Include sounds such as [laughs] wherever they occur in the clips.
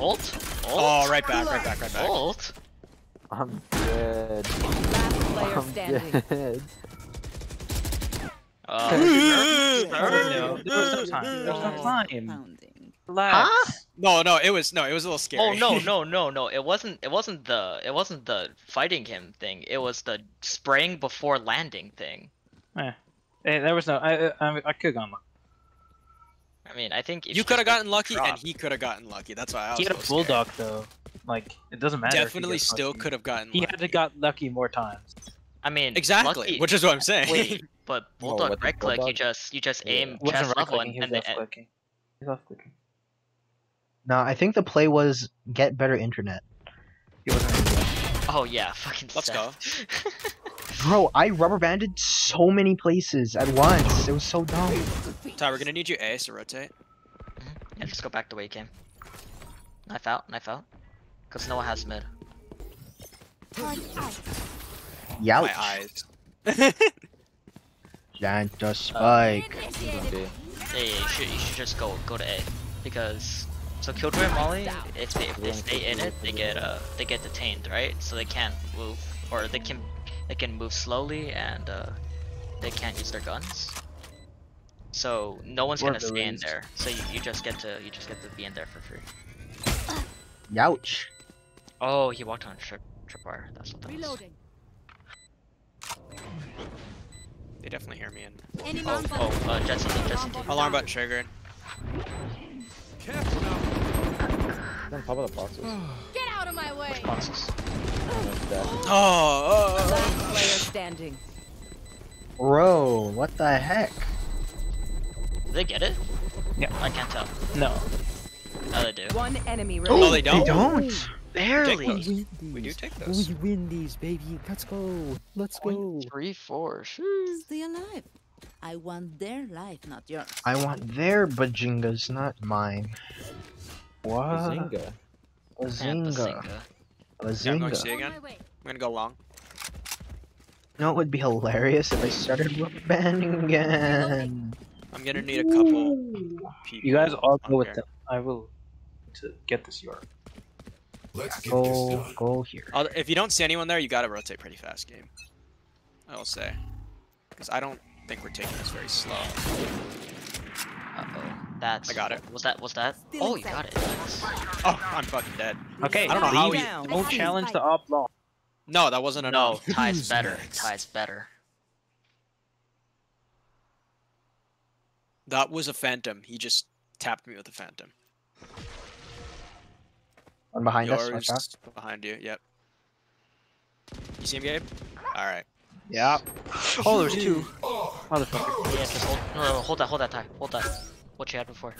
Ult? Ult? Oh, right back, right back, right back. Ult? I'm dead. Last player I'm standing. dead. [laughs] Uh, No, there was no time. There was no time. Pounding. Relax. No, no, it was no, it was a little scary. oh no [laughs] no no no! It wasn't. It wasn't the. It wasn't the fighting him thing. It was the spraying before landing thing. Eh, there was no. I I, I could have gone. I mean, I think if You could have gotten lucky, and he could have gotten lucky. That's why I was. He had a little scared. bulldog though. Like it doesn't matter. if he Definitely still could have gotten. Lucky. He lucky. had to got lucky more times. I mean, exactly, lucky- which is what I'm saying. Wait, [laughs] but Oh, bulldog what the right click, you just you just Yeah. aim It wasn't chest level clicking. and, He and was then off clicking. He off clicking. No, I think the play was get better internet. He wasn't. Oh yeah, fucking. Let's go. [laughs] Seth. Bro, I rubber banded so many places at once. It was so dumb. Ty, we're gonna need you ace to rotate. yeah, just go back the way you came. Knife out, knife out. Cause Noah has mid. Youch. My eyes. [laughs] Janta spike. He's on B. Yeah, yeah, you should you should just go go to A, because so Killjoy and Molly, if they if they stay in it, they get uh they get detained, right? So they can't move, or they can they can move slowly and uh they can't use their guns. So no one's Or gonna stay in there. So you, you just get to you just get to be in there for free. Youch. Oh, he walked on trip tripwire. That's what that was. Reloading. They definitely hear me. And Enemy Oh, oh, uh, Jetson, Jetson. alarm button triggered. He's on top of the boxes. Get out of my way. Responses. Oh, oh, oh. Last player standing. Bro, what the heck? Did they get it? Yeah. I can't tell. No. Oh, they do. One enemy Oh, remaining. they don't. They don't. Barely. those. win We do take those. We win these, baby. Let's go. Let's go. Three, four. Shoo. Stay alive. I want their life, not yours. I want their bajingas, not mine. What? Bazinga. Bazinga. Bazinga. Yeah, I'm going to Bazinga. see again. I'm gonna go long. You know what would be hilarious if I started rubber banding [laughs] again? I'm gonna need a couple people. You guys all on go with here. them. I will to get this yard. Let's get Go, done. go here. I'll- if you don't see anyone there, you gotta rotate pretty fast, game. I will say, because I don't think we're taking this very slow. Uh oh. That's. I got it. Was that? Was that? Oh, you got it. Oh, I'm fucking dead. Okay. I don't know how leave. we- Down. Don't challenge the oblong. No, that wasn't No, enough. Ty's better. next? Ty's better. That was a phantom. He just tapped me with a phantom. One behind us. Yours Watch out. behind you. Yep. You see him, Gabe? All right. Yeah. Oh, there's two. Motherfucker. Yeah, just hold. No, no, no, hold that. Hold that. Ty. Hold that. What you had before.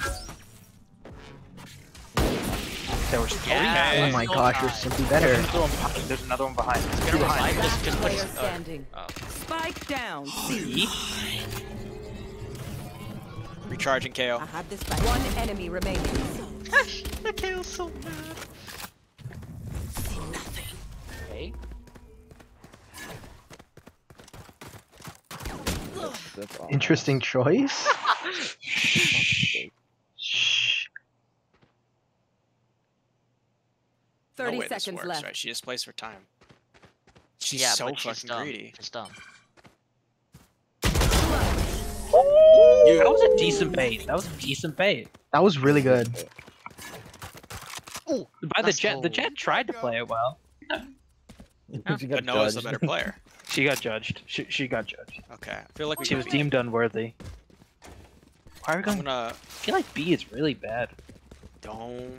There was three. Yeah. Oh my go, gosh, you're Ty. simply There's better. another one behind. There's another one behind. Gonna revive. Just, just put. player Uh, standing. oh. Spike down. See? Recharging KO. I had this back. One enemy remaining. the KO's so bad. Okay. That's all. Interesting choice. [laughs] Shh. No Thirty way this seconds works, left. right? She just plays for time. She's yeah, so but she's fucking dumb. greedy. She's dumb. That was a decent bait. That was a decent bait. That was really good. Ooh, By the Let's jet, the Jett tried to play it well. [laughs] She But got Noah's a better player. [laughs] She got judged. She, she got judged. Okay. I feel like we She was can- deemed unworthy. Why are we I'm going? gonna. I feel like B is really bad. Don't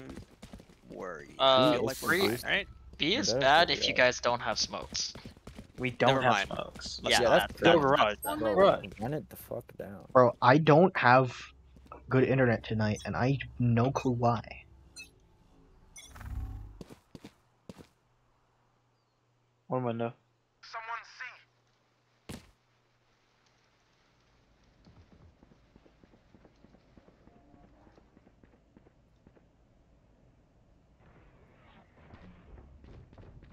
worry. Uh, like free- right? B is bad if you guys don't have smokes. We don't Never have mind. smokes. Yeah, yeah, that's that- Go bad. garage. Bro, Run it the fuck down. Bro, I don't have good internet tonight, and I no clue why. One window.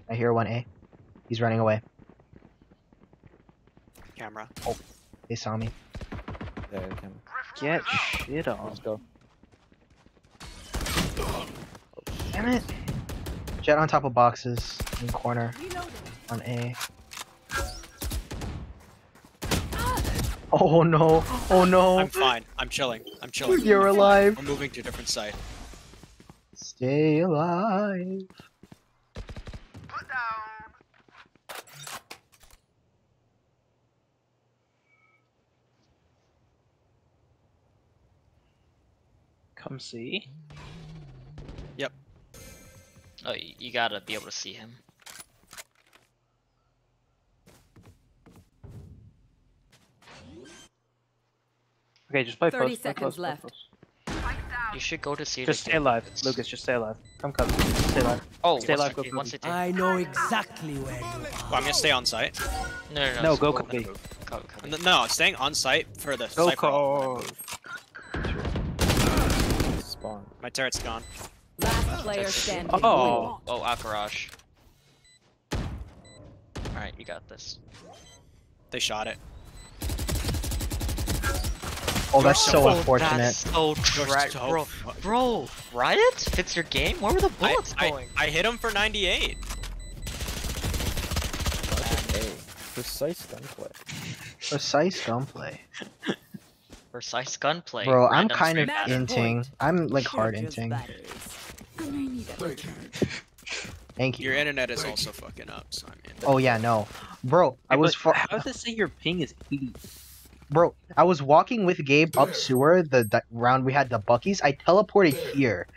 I hear one A. He's running away. Camera. Oh, they saw me. Yeah, I can. Get shit on. Let's go. Damn it. Jett on top of boxes in corner on A. Oh no! Oh no! I'm fine. I'm chilling. I'm chilling. You're alive. We're moving to a different site. Stay alive. Come see. Yep. Oh, you, you gotta be able to see him. Okay, just play 30 close. play seconds close, play left. close. You should go to see. Just stay alive, Lucas. Just stay alive. Come, come. Stay alive. Oh, Stay alive, go city, one I know exactly where you Well, I'm gonna stay on site. No, no, no. No, so go go, Kobe. go, go, go. No, no, staying on site for the Go cypher. Ult. call. Spawn. My turret's gone. Last player standing. Oh. Oh, oh out garage. Alright, you got this. They shot it. Oh, that's so Oh, unfortunate. That's so You're so bro. Bro, Riot? Fix your game? Where were the bullets I, going? I hit him for 98. Precise gunplay. Precise gunplay. [laughs] Precise gunplay. Bro, I'm kind of inting. I'm like hard inting. batteries. And I need a recharge. Thank you. Your internet is also fucking up, so I mean. Oh yeah, no, bro. I was But fa- How does it say your ping is 80? bro. I was walking with Gabe up sewer. The di- round we had the Buckies. I teleported here.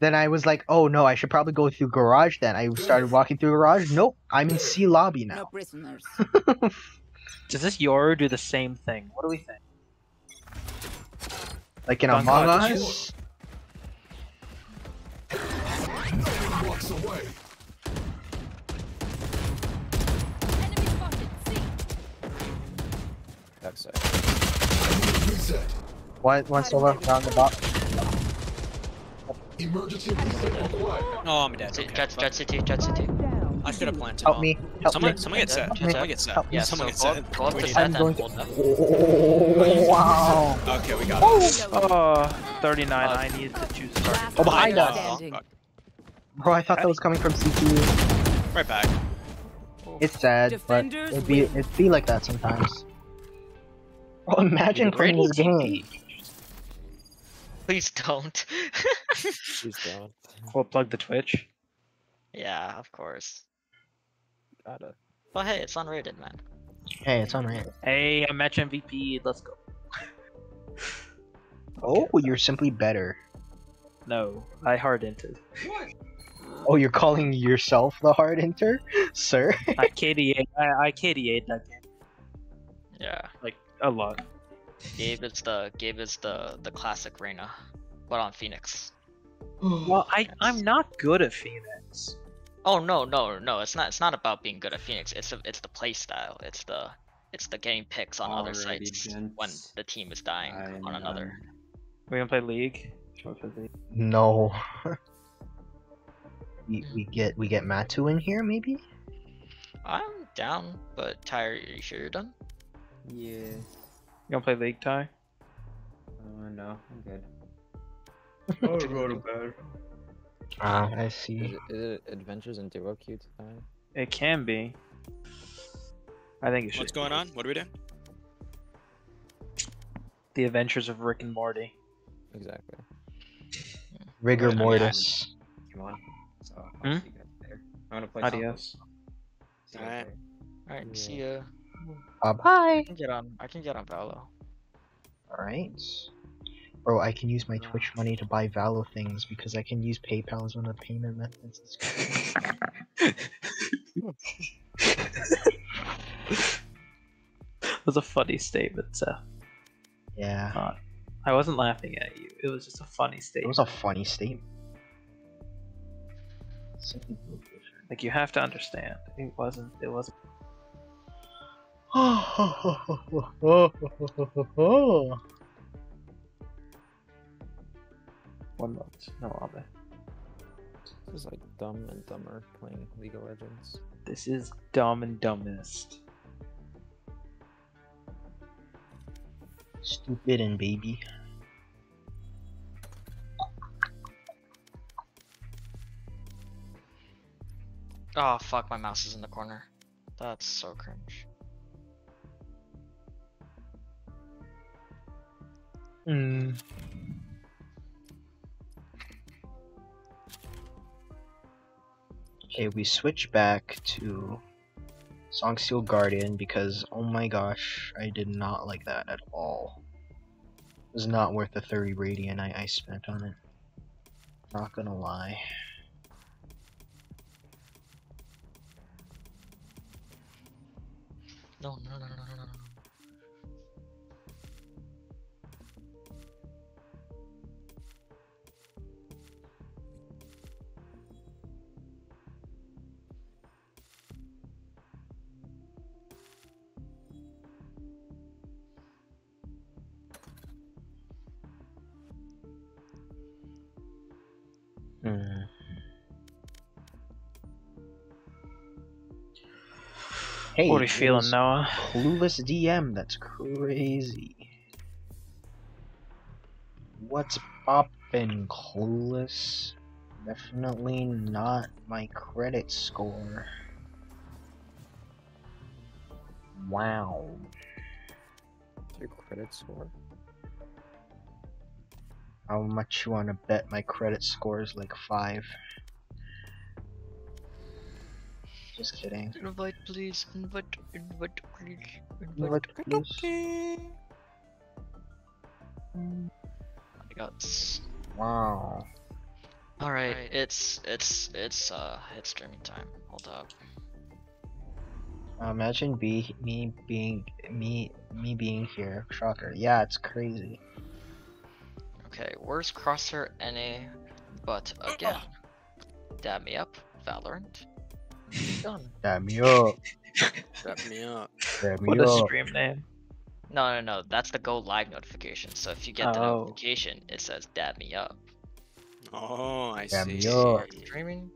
then I was like, oh no, I should probably go through garage. Then I started walking through garage. Nope, I'm in C lobby now. No prisoners. [laughs] Does this Yoru do the same thing? What do we think? Like in Dunk Among on Us. Walks away. Backside. Reset. One, one solo round the box. Emergency reset required. Oh, I'm dead. Jet, Okay. jet, jet city, jet city. I should have planted. Help me. Help Someone, me. someone get set. Someone get set. Help me. Yeah, someone so get set. go up to set I'm going to. Oh, wow. Okay, we got it. Oh, uh, 39. I need to choose target. Oh, behind us. standing. Bro, I thought that was coming from CT. Right back. It's sad, but it'd be it'd be like that sometimes. Bro, imagine playing this game. Please don't. She's down. We'll plug the Twitch. yeah, of course. Gotta. But hey, it's unrated, man. Hey, it's unreal. Hey, I'm match MVP. Let's go. [laughs] Oh, you're simply better. No, I hard entered. Oh, you're calling yourself the hard enter, [laughs] sir? I KDA. I, I KDA that game Yeah. like a lot. Gabe is the Gabe is the the classic Reyna, but on Phoenix. Well, I I'm not good at Phoenix. Oh no no no! It's not it's not about being good at Phoenix. It's a, it's the play style. It's the it's the getting picks on other Alrighty, sites when the team is dying I'm on another. We gonna play League. Should we play League? No. [laughs] we, we get we get Matu in here, maybe? I'm down, but Tyre, are you sure you're done? Yeah. You gonna play League Ty? Uh, no, I'm good. Oh, go to bed. Ah, I Is see. it, is it Adventures in Duo Queue tonight? It can be. I think it should. What's going on? What do we do? The Adventures of Rick and Morty. Exactly. Rigor Wait, I mean, mortis. Come on. So, I'll Hmm? see you guys later. I'm gonna play something. Adios. See you guys Alright. later. All right, Yeah. see ya. Bye bye. I can get on. I can get on Valo. Alright. Bro, I can use my Twitch money to buy Valo things because I can use PayPal as one of the payment methods. It [laughs] was a funny statement, Seth. Yeah. I wasn't laughing at you. It was just a funny statement. It was a funny statement. Like you have to understand. It wasn't. It wasn't. [laughs] [laughs] One month. No, Abe. This is like dumb and dumber playing League of Legends. This is dumb and dumbest. Stupid and baby. Oh fuck, my mouse is in the corner. That's so cringe. Hmm. Okay, we switch back to Songsteel Guardian because oh my gosh, I did not like that at all. It was not worth the 30 radiant I, I spent on it. Not gonna lie. No, no, no, no, no, no. Hey, what are you feeling, there's Noah? Clueless DM, that's crazy. What's poppin', Clueless? Definitely not my credit score. Wow. Your credit score. How much you wanna bet my credit score is like five? Just kidding. Invite please, invite, invite please, Invite, please. Okay. I got. Wow. All right, it's it's it's uh it's streaming time. Hold up. Imagine be me being me me being here. Shocker. Yeah, it's crazy. Okay, where's Crosshair NA? But again, dab me up, Valorant. Done. Me up. Wrap me up. Damn me What a stream name. No, no, no. That's the go live notification. So if you get the Oh. notification, it says dab me up. Oh, I Damn see. me up. Streaming.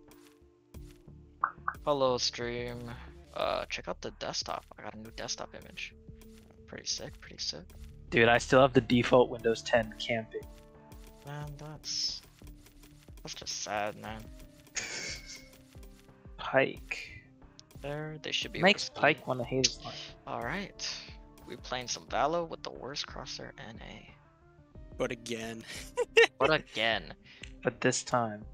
Hello, stream. Uh, check out the desktop. I got a new desktop image. Pretty sick. Pretty sick. Dude, I still have the default Windows 10 camping. Man, that's that's just sad, man. Pike. There, they should be. Makes Pike want to hate his life. All right, we playing some Valo with the worst crosshair NA. But again, [laughs] But again, But this time,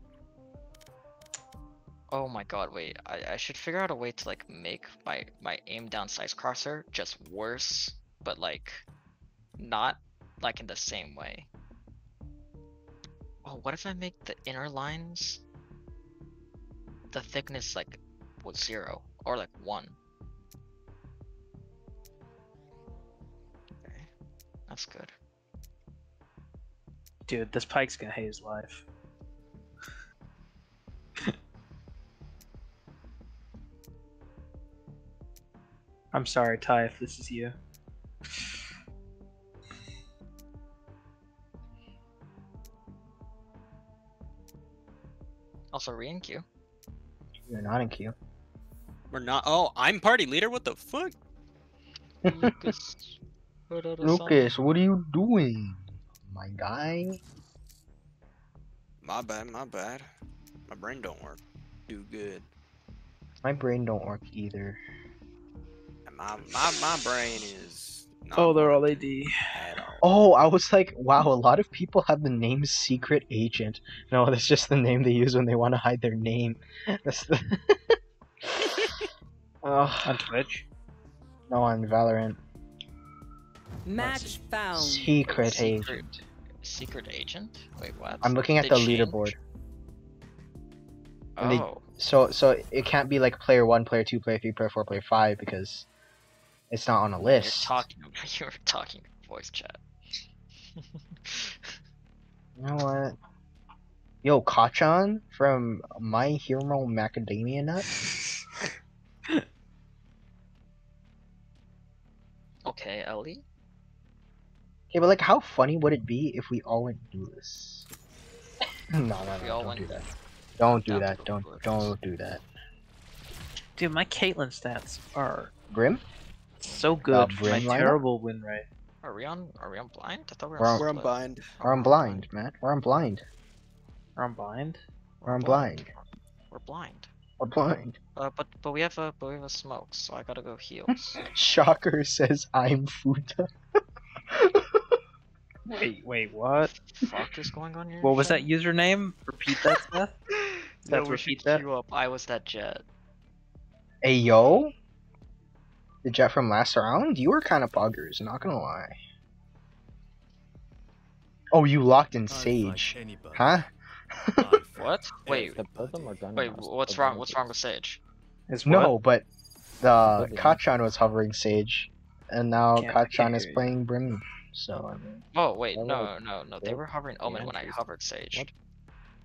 oh my god, wait, I, I should figure out a way to like make my my aim down size crosshair just worse, but like not like in the same way. Oh, what if I make the inner lines the thickness like was zero or like one? Okay, that's good. dude, this Pike's gonna hate his life. [laughs] I'm sorry, Ty, if this is you. Also, re in queue. You're not in queue. we're not. Oh, I'm party leader. What the fuck? Lucas. [laughs] Lucas, what are you doing? My guy? My bad. My bad. My brain don't work. Do good. My brain don't work either. My my my brain is. Not Oh, they're all AD. working At all. Oh, I was like, wow, a lot of people have the name Secret Agent. No, that's just the name they use when they want to hide their name. That's the. [laughs] [laughs] On Ugh, Twitch. no, on Valorant. Match found. Secret Agent. Secret, secret agent? Wait, what? I'm looking at They the changed? leaderboard. And they- Oh, So, so it can't be like player one, player two, player three, player four, player five because it's not on a you're list. talking. [laughs] You're talking voice chat. [laughs] You know what? Yo, Kachan from My Hero Macadamia Nut. [laughs] okay, Ellie. Okay, but like, how funny would it be if we all went do this? no, no, no, We all don't do that. Don't do that. Don't, don't do that. Dude, my Caitlyn stats are Grim? So good for my lineup? terrible win rate. Are we on? Are we on blind? I thought we were We're on. on- We're on split. bind. Oh, We're on blind, man. We're on blind. Or I'm blind. We're on blind. We're blind. We're blind. Uh, but but we have a but we have a smoke, so I gotta go heals. [laughs] Shocker says I'm Futa. [laughs] Wait, wait, what? fuck is going on here? What was that username? Repeat that, Seth. [laughs] No, That's we repeat that. up. I was that Jett. Hey yo, the Jett from last round. You were kind of buggers. Not gonna lie. Oh, you locked in Sage, huh? [laughs] What? Wait, The both of them are gun wait. What's wrong? What's wrong with Sage? Is No, what? but the Both of. Kachan was hovering Sage, and now Can't- I Kachan is playing Brim. So I mean, Oh wait, Well, no, no, no. They were hovering Omen when I hovered Sage.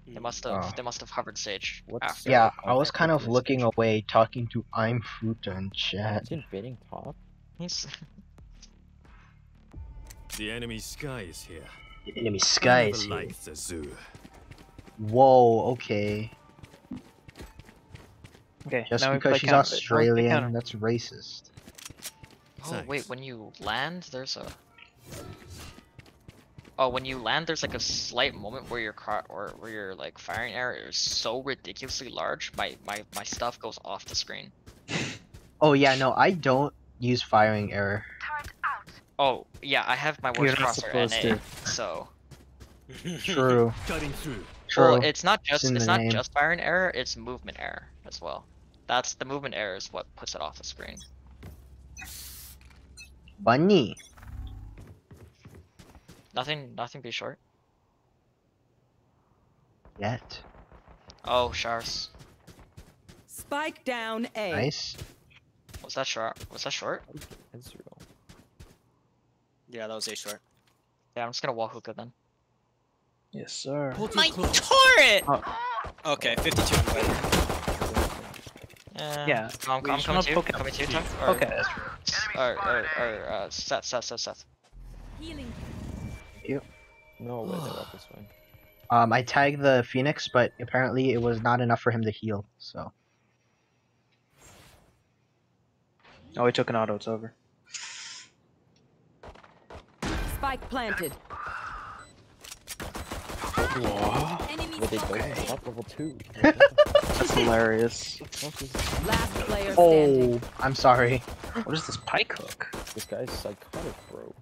What? They must have. Oh. They must have hovered Sage What's after. yeah, I was kind of looking Sage. away, talking to I'm fruit in chat. Is he invading top? He's [laughs] The enemy sky is here. The enemy I sky never is here. liked the zoo. Whoa, okay. Okay, Just now because she's counter. Australian, counter. that's racist. Oh wait, when you land, there's a. Oh, when you land, there's like a slight moment where your car or where your like firing error is so ridiculously large, my my my stuff goes off the screen. [laughs] Oh yeah, no, I don't use firing error. Oh yeah, I have my You're worst not crosshair supposed NA, to. so [laughs] True, [laughs] Cutting through. true. well, it's not just in it's not name. just firing error, it's movement error as well. That's the movement error is what puts it off the screen. Bunny. Nothing, nothing. Be short. Yet. Oh, showers. Spike down A. Nice. Was that short? Was that short? Israel. Yeah, that was a short. Yeah, I'm just gonna wall hookah then. Yes, sir. My turret! Oh. Okay, 52 on the way. Yeah. Yeah, I'm, I'm coming wanna you. poke Coming to you, the Chuck. Or, Okay. Or, or, or, uh, Seth, Seth, Seth, Seth. No way, they went this way. Um, I tagged the Phoenix, but apparently it was not enough for him to heal. So Oh, he took an auto. It's over. Spike planted. Were they both top level two? That's hilarious. Last player standing. Oh, I'm sorry. What is this pike hook? this guy's psychotic, bro.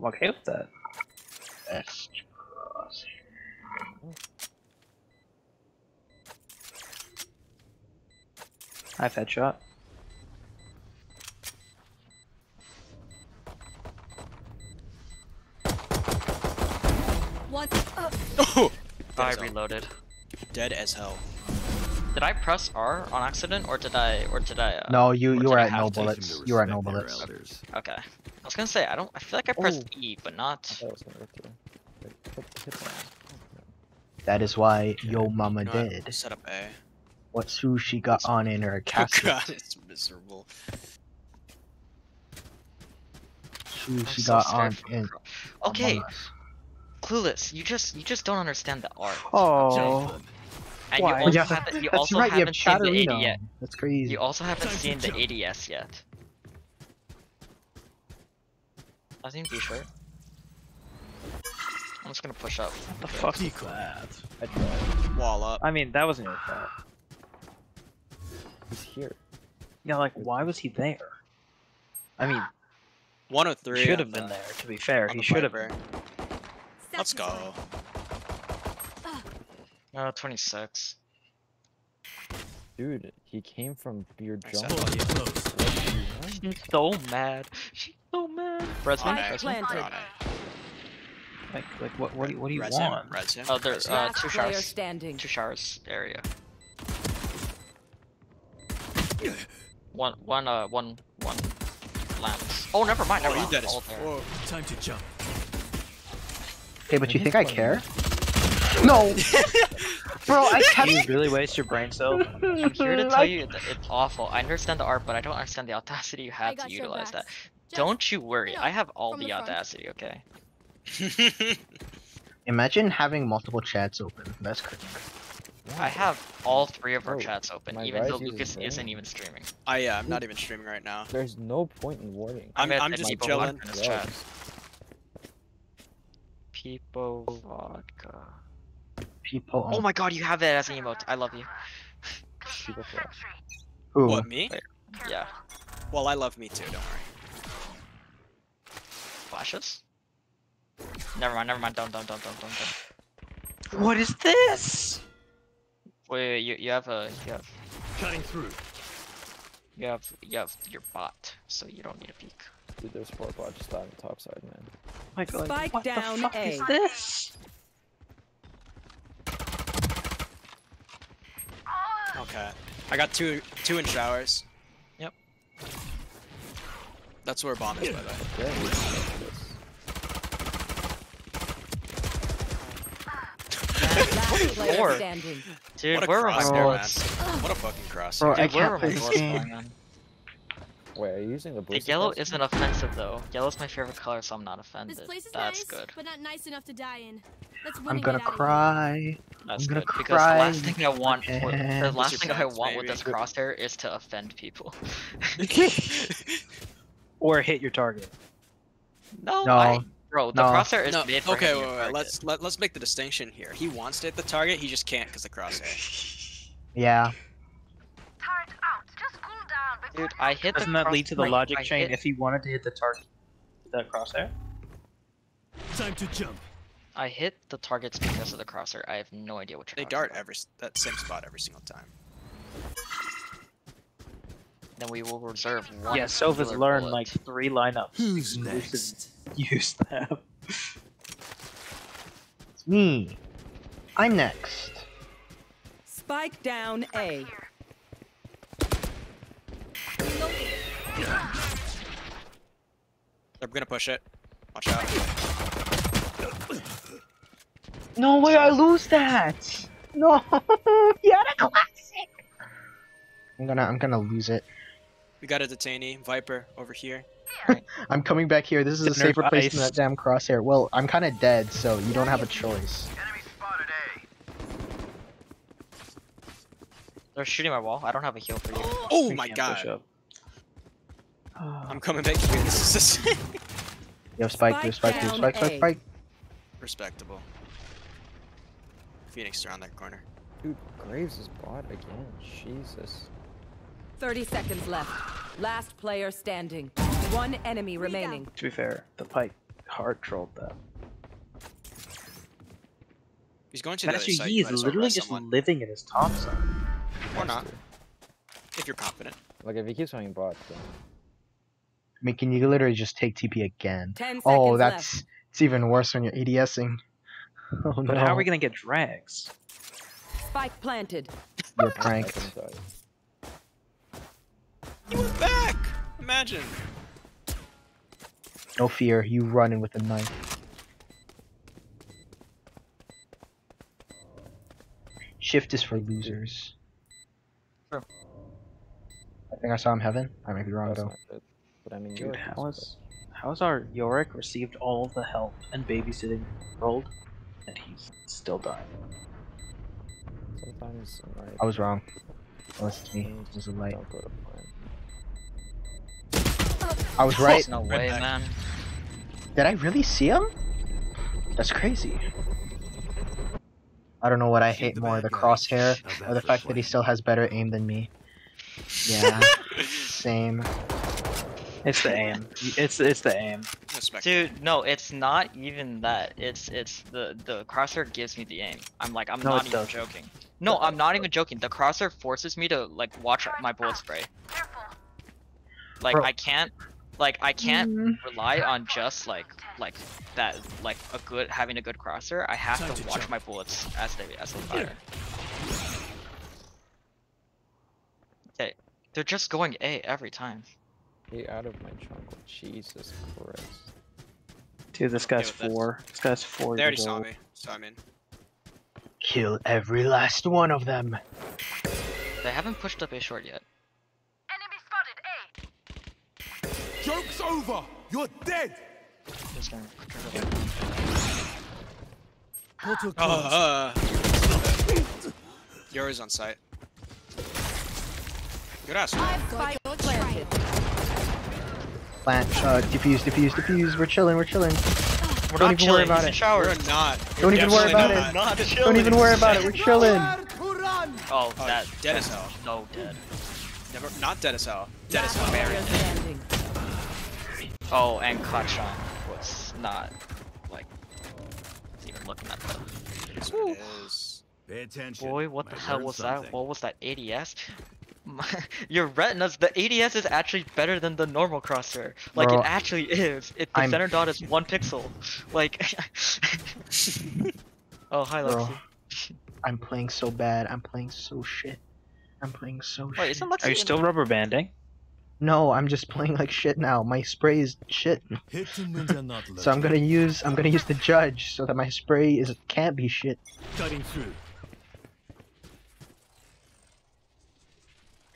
I'm okay with that. Best I've had shot. One. Oh! [laughs] I Dead reloaded. Dead as hell. Did I press R on accident, or did I, or did I? Uh, No, you you did were at no bullets. You were at no bullets. elders. Okay. I was gonna say I don't. I feel like I pressed Oh. E, but not. thought it was gonna work through. Wait, hit, hit that. That is why yo mama You know what? dead. Set up A. What sushi got on in her [laughs] Oh god, it's miserable. I'm Sushi so got on in. Okay, clueless. You just, you just don't understand the art. Oh, And why? you also Yeah, haven't, you also right. You have haven't seen the AD Chatterino. yet. That's crazy. You also haven't seen the. ADS yet. Nothing be sure. I'm just gonna push up. the fuck is that? I tried. Wall up. I mean, that wasn't your fault. He's here. Yeah, like, why was he there? I mean, 103. he should have been the- there. To be fair, he should have been. Let's go. Uh, 26. Dude, he came from your Nice jungle. Shot. Get close. She's so mad. She's so mad. Resman? On A. Spike Resman? planted. Like, like, what, what, do you, what do you Res him, want? res him, Oh, there- res him. uh, two player showers. standing. Two showers area. One, one, uh, one, one lamps. Oh, never mind, never Oh, you mind. dead as All there. fuck. Time to jump. Okay, but you think I funny. care? No, [laughs] bro. I kept. Do you really waste your brain cell? I'm here to tell you that it's awful. I understand the art, but I don't understand the audacity you have to utilize that. Just Don't you worry, no, I have all the the audacity, okay? [laughs] Imagine having multiple chats open. That's crazy. I have all three of our Oh, chats open, even though uses Lucas Vayne. isn't even streaming. I yeah, I'm not even streaming right now. There's no point in warning. I'm, at I'm just chilling. in his chat. People vodka. People. Oh my god, you have that as an emote. I love you. people flash. Who? What me? Yeah. Well, I love me too. Don't worry. Flashes? Never mind, never mind. Don't, don't, don't, don't, don't, don't. What is this? Wait, wait, you, you have a, you have, Cutting through. you have, you have your bot, so you don't need a peek. Dude, there's four bot just on the top side, man. Like, like, Spike what down the fuck A. is this? Okay. I got two two in showers. Yep. That's where bomb is, by the way. Okay, we can make this. Last player Four. Dude, What a where are my crosshair, man. What a fucking cross. Bro, I Dude, where can't are play this game. Going? Wait, are you using the blue? The boost? yellow isn't offensive though. Yellow's my favorite color, so I'm not This offended. place is That's nice, good. but not nice enough to die in. Let's I'm gonna get outta here. cry. That's I'm gonna good because the last thing I want, for, the last your thing I plans, want with this crosshair is to offend people. [laughs] or hit your target. no, No. I, bro, the No. crosshair is No, made for okay, hitting wait, wait, let's let, let's make the distinction here. He wants to hit the target, he just can't because the crosshair. Yeah. Dude, I hit Doesn't the that lead to the logic I chain hit- if he wanted to hit the target? That crosshair? Time to jump. I hit the targets because of the crosshair. I have no idea what you're They dart about. every that same spot every single time. Then we will reserve one. Yeah, Sova's learned bullet. like three lineups. Who's next? Use them. It's me. I'm next. Spike down A. They're gonna push it. Watch out. No way, I lose that. No, [laughs] yeah, a classic. I'm gonna, I'm gonna lose it. We got a detainee, Viper, over here. I'm coming back here. This is a safer place than that damn crosshair. Well, I'm kind of dead, so you don't have a choice. They're shooting my wall. I don't have a heal for you. Oh We my can't push god. Up. I'm coming back to you. [laughs] This is just Yo, spike, yo, Spike spike, yo, down spike, spike, spike. respectable. Phoenix around that corner. Dude, Graves is bought again. Jesus. 30 seconds left. Last player standing. One enemy remaining. To be fair, the pipe hard trolled that. He's going to the That other side. SUV you is might as well literally just someone. living in his Thompson. Or not. If you're confident. Like if he keeps playing bot, then I mean, can you literally just take TP again? 10 seconds Oh, left. that's it's even worse when you're ADSing. [laughs] Oh But no, how are we gonna get drags? Spike planted. you're I pranked. [laughs] You went back! Imagine. No fear, you run in with a knife. Shift is for losers. Sure. I think I saw him heaven. I might be wrong That's though. Not good. But I mean, Dude, Yorick how is is how is our Yorick received all of the help and babysitting world, and he's still dying? Sometimes I'm right. I was wrong. Unless it's me. things It was a light. Don't go to. I was right. No way, back. man. Did I really see him? That's crazy. I don't know what I hate the more, the crosshair or the fact that he still has better aim than me. Yeah, [laughs] same. It's the aim. It's it's the aim. Dude, no, it's not even that. It's it's the the crosshair gives me the aim. I'm like I'm No, not even doesn't. joking. No, I'm not even joking. The crosshair forces me to like watch my bullet spray. Like Bro. I can't like I can't mm. rely on just like like that like a good having a good crosshair. I have Time to to watch jump. my bullets as they as they fire. Okay, they're just going A every time. Get out of my jungle. Jesus Christ. Dude, this guy's with four. This guy's four. They already saw old. me, so I'm in. Kill every last one of them. They haven't pushed up A short yet. Enemy spotted A. Joke's over! You're dead! Just gonna control it. Portal. Uh, uh. Yours on site. Good ass. Spike planted. Plant, uh, defuse, defuse, defuse. We're chilling, we're chilling. We're Don't not even worry about He's it. shower. We're not. Don't even worry definitely about it. not. Don't even worry about it. We're chilling. To run! Oh, Oh, that dead as hell. No dead. Never, not dead as hell. Dead as hell. player standing. Oh, and Kachan was not like even looking at the. That's what it is. Pay attention. Boy, what the hell was something. that? What was that ADS? My, [laughs] your retinas, the ADS is actually better than the normal crosshair. Like Bro, it actually is. It the I'm- center dot is one [laughs] pixel. Like. [laughs] oh hi Bro. Lexi. I'm playing so bad. I'm playing so shit. I'm playing so Wait, shit. isn't Lexi? Are you in- still rubber banding? No, I'm just playing like shit now. My spray is shit. Hits and wins are not So I'm gonna use I'm gonna use the judge so that my spray is can't be shit. Cutting through.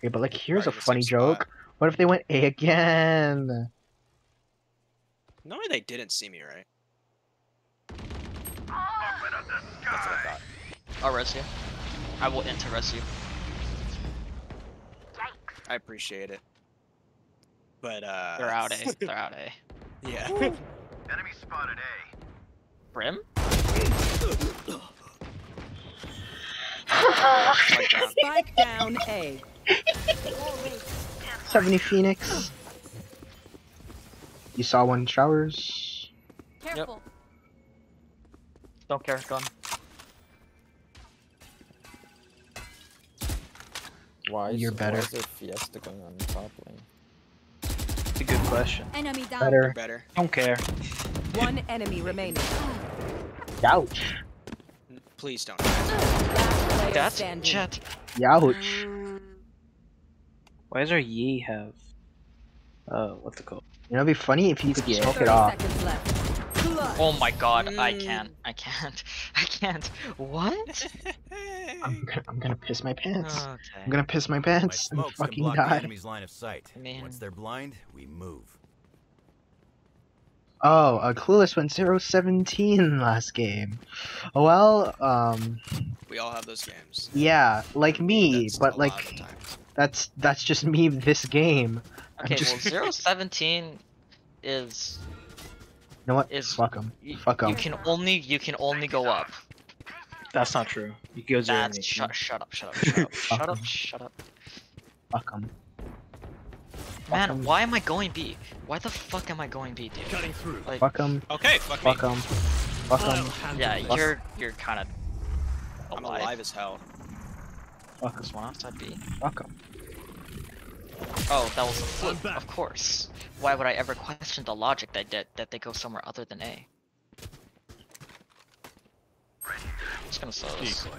Okay, but like here's a Right in the funny joke. spot. What if they went A again? No way they didn't see me, right? That's what I thought. I'll res you. I will enter res you. I appreciate it. But uh They're out A. [laughs] They're out A. Yeah. [laughs] Brim? [laughs] Right down. Spike down A. 70 Phoenix. You saw one showers. Careful. Don't care. Gun. Why is, You're why better. is there Fiesta going on in top lane? It's a good question. Enemy down. Better. Better. Don't care. One enemy remaining. Ouch. Please don't. That's standing. chat. Ouch. Why does our Yi have uh what's it called? You know, it'd be funny if you could Yeah. smoke it off. Oh my god, I Mm. can't. I can't. [laughs] I can't. What? I'm gonna, I'm gonna piss my pants. I'm gonna piss my My pants and fucking block the enemy's line of sight. Man. Once they're blind, we move. Oh, a Clueless went 0-17 last game. Well, um, we all have those games. yeah, like me, That's but a lot of like times. That's that's just me this game. Okay, just- well, [laughs] 017 is You know what? is Fuck them. y- Fuck You 'em. can only you can only go up. That's not true. You can go zero That's shut shut up shut up [laughs] shut up shut up 'em. shut up. Fuck them. Man, 'em. why am I going B? Why the fuck am I going B, dude? Cutting through. Like, Fuck them. Okay, fuck, Fuck me. them. Fuck I'll them. yeah, this. you're you're kind of I'm alive. alive as hell. Fuck This one outside B. Fuck them. Oh, that was a flip. Of course. Why would I ever question the logic that that, that they go somewhere other than A? Just gonna slow this. Decoy.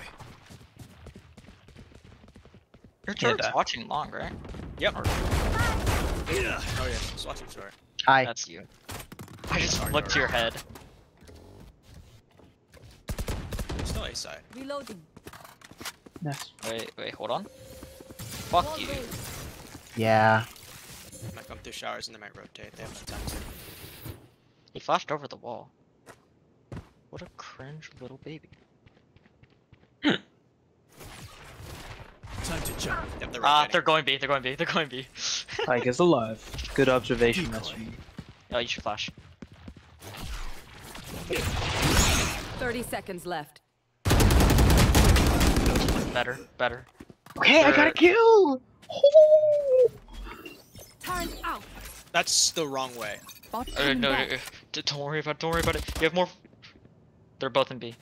Your Yeah, turret's watching long, right? Yep. Or- Oh yeah, just watching short. Hi. That's you. I just Sorry, looked to your head. Still A side. Reloading. Yes. Wait, wait, hold on. Fuck you. Yeah. Might come through showers and they might rotate. They have no time to. He flashed over the wall. What a cringe little baby. Time to jump. Yep, they're Ah, rotating. they're going B, they're going B, they're going B. [laughs] Pike is alive. Good observation, that's Decoy. oh, you should flash. 30 seconds left. Better, better. Okay, I got a kill. Oh. Time out. That's the wrong way. Uh, no, back. uh, d- don't worry about it, don't worry about it. You have more. They're both in B.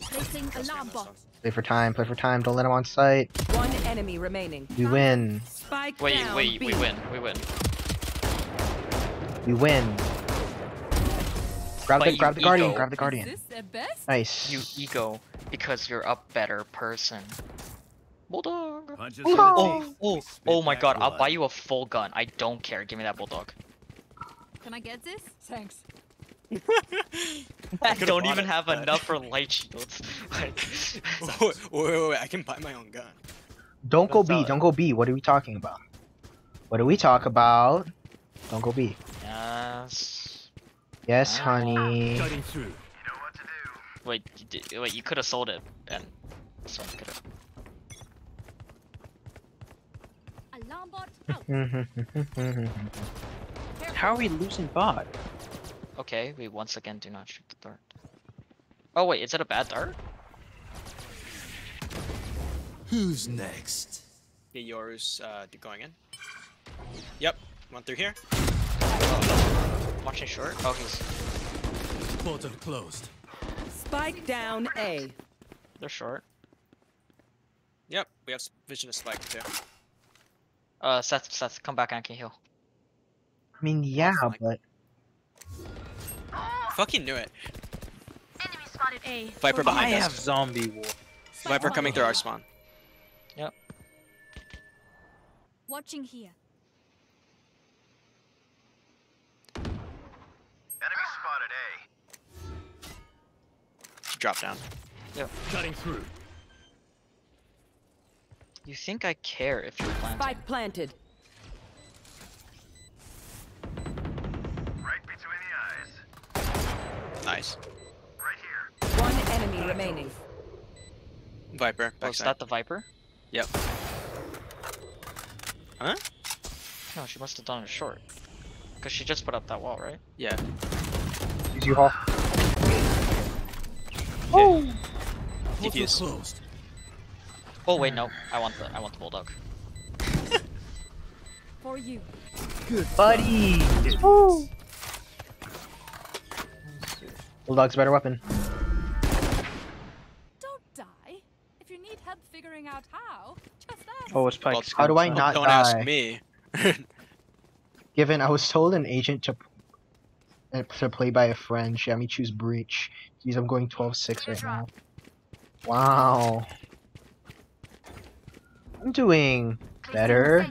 Placing Trust me on alarm bot. Play for time. Play for time. Don't let him on sight. One enemy remaining. We win. Spike Wait, down wait, B. we win, we win. We win. Grab the grab the guardian. ego. Grab the guardian. this the best? Nice. You ego because you're a better person. Bulldog. Punches Oh. Oh, oh, We spit my back god, I'll buy you a full gun. I don't care. Give me that bulldog. Can I get this? Thanks. [laughs] [laughs] I could've don't even it, have but- enough for [laughs] light shields. Like, wait, wait, wait, wait, I can buy my own gun. Don't go That's B. solid. Don't go B. What are we talking about? What do we talk about? Don't go B. yes. Yes, Ah. honey. Cutting through. Wait, wait, you could have sold it, and someone could have. Alarm [laughs] bot out. Careful. How are we losing bot? Okay, we once again do not shoot the dart. Oh wait, is it a bad dart? Who's next? Yeah, yours uh, going in. Yep, one through here. Watching short. Oh, he's Portal closed. Spike down A. they're short. Yep, we have vision of spike too. Uh, Seth, Seth, come back and can heal. I mean, yeah, but Fucking knew it. Enemy spotted A. Viper behind I behind have zombie war. Viper coming through our spawn. Yep. Watching here. Drop down. Yep. Cutting through. You think I care if you're planting? Spike planted. Nice. Right here. One enemy remaining. Viper. Oh, is that the Viper? Yep. Huh? No, she must have done it short. Cause she just put up that wall, right? Yeah. use you hall. Oh. Portal Defuse. closed. Oh wait, no. I want the I want the bulldog. [laughs] For you. Good buddy! Woo! Bulldog's a better weapon. Don't die. If you need help figuring out how, just ask. Oh, it's Pike. Well, How do I Don't- not Don't ask me. [laughs] Given I was told an agent to to play by a friend, she had me choose breach. Geez, I'm going 12-6 right now. Wow. I'm doing better.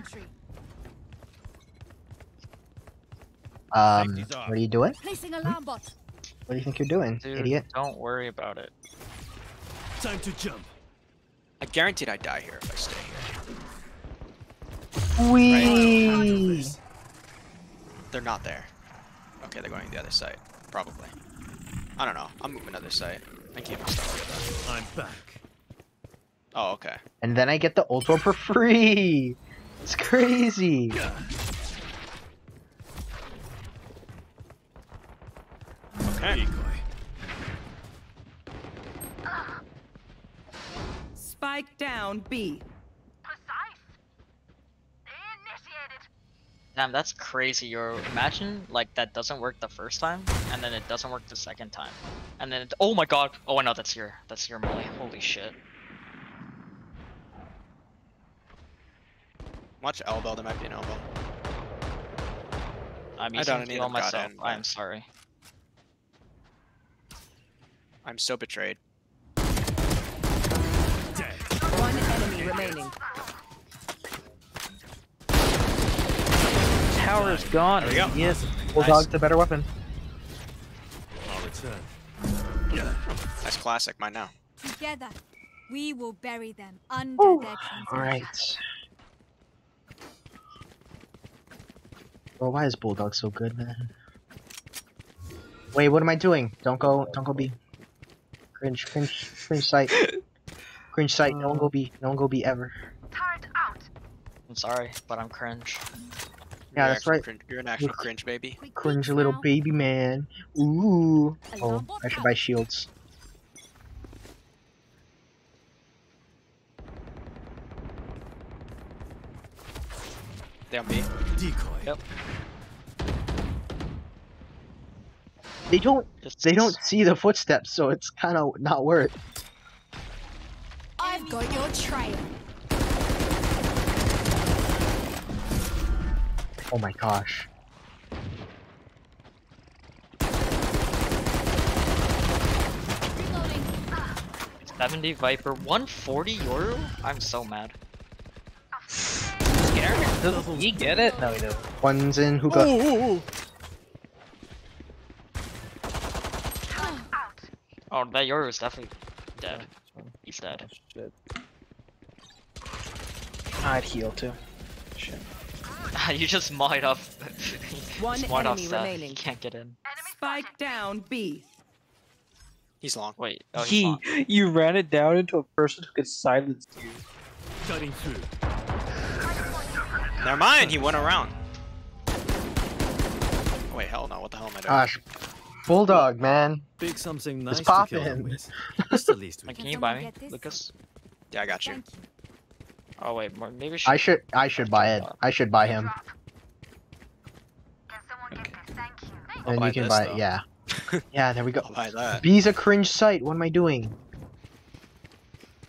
Um, what are you doing? Placing alarm bot. What do you think you're doing, Dude, idiot? don't worry about it. Time to jump. I guaranteed I'd die here if I stay here. Wee. They're not there. Okay, they're going to the other side. Probably. I don't know. I'm moving to the other side. I can't stuff. I'm back. Oh, okay. And then I get the ult for free. It's crazy. Okay. Decoy. Spike down B. Damn, that's crazy, yo. Imagine like that doesn't work the first time, and then it doesn't work the second time, and then it, oh my god, oh I know that's your that's your molly. Holy shit. Watch elbow. There might be an elbow. I'm I using don't heal even myself. in, I am sorry. I'm so betrayed. Dead. One enemy remaining. Tower's gone. There we go. Yes. Bulldog's the better weapon. I'll return. That's classic. Mine now. Together, we will bury them under Whew. their All right. Bro, why is Bulldog so good, man? Wait, what am I doing? Don't go, don't go B. Cringe, cringe, cringe sight. Cringe sight. No one go B. No one go B ever. I'm sorry, but I'm cringe. Yeah, You're that's right. Cringe, you're an actual cringe baby. Cringe peeks little baby man. Ooh. Oh, I should buy shields. They on B. Decoy. Yep. They don't. Just They don't see the footsteps, so it's kind of not worth. I've got your trail. Oh my gosh. Reloading. 70 Viper, 140 Yoru? I'm so mad. Does he get it? No, he doesn't. One's in hookah. Oh, that Yoru is definitely dead. He's dead. Shit. I'd heal too. Shit. [laughs] you just might up. [laughs] One Smart off enemy Seth. remaining. He can't get in. Spike down B. He's long. Wait. Oh, he's he, not. you ran it down into a person who could silence you. Cutting through. Never mind. He went around. Wait, hell no. What the hell am I doing? Gosh. Bulldog, man. Pick something nice It's to kill them poppin'. with. The least we Like, can. can you buy me. Lucas? yeah, I got you. Thank you. Oh wait, more, maybe I should I should buy it. I should buy him. I'll And buy you can this, buy though. it. Yeah. [laughs] Yeah, there we go. I'll buy that. B's a cringe site. What am I doing?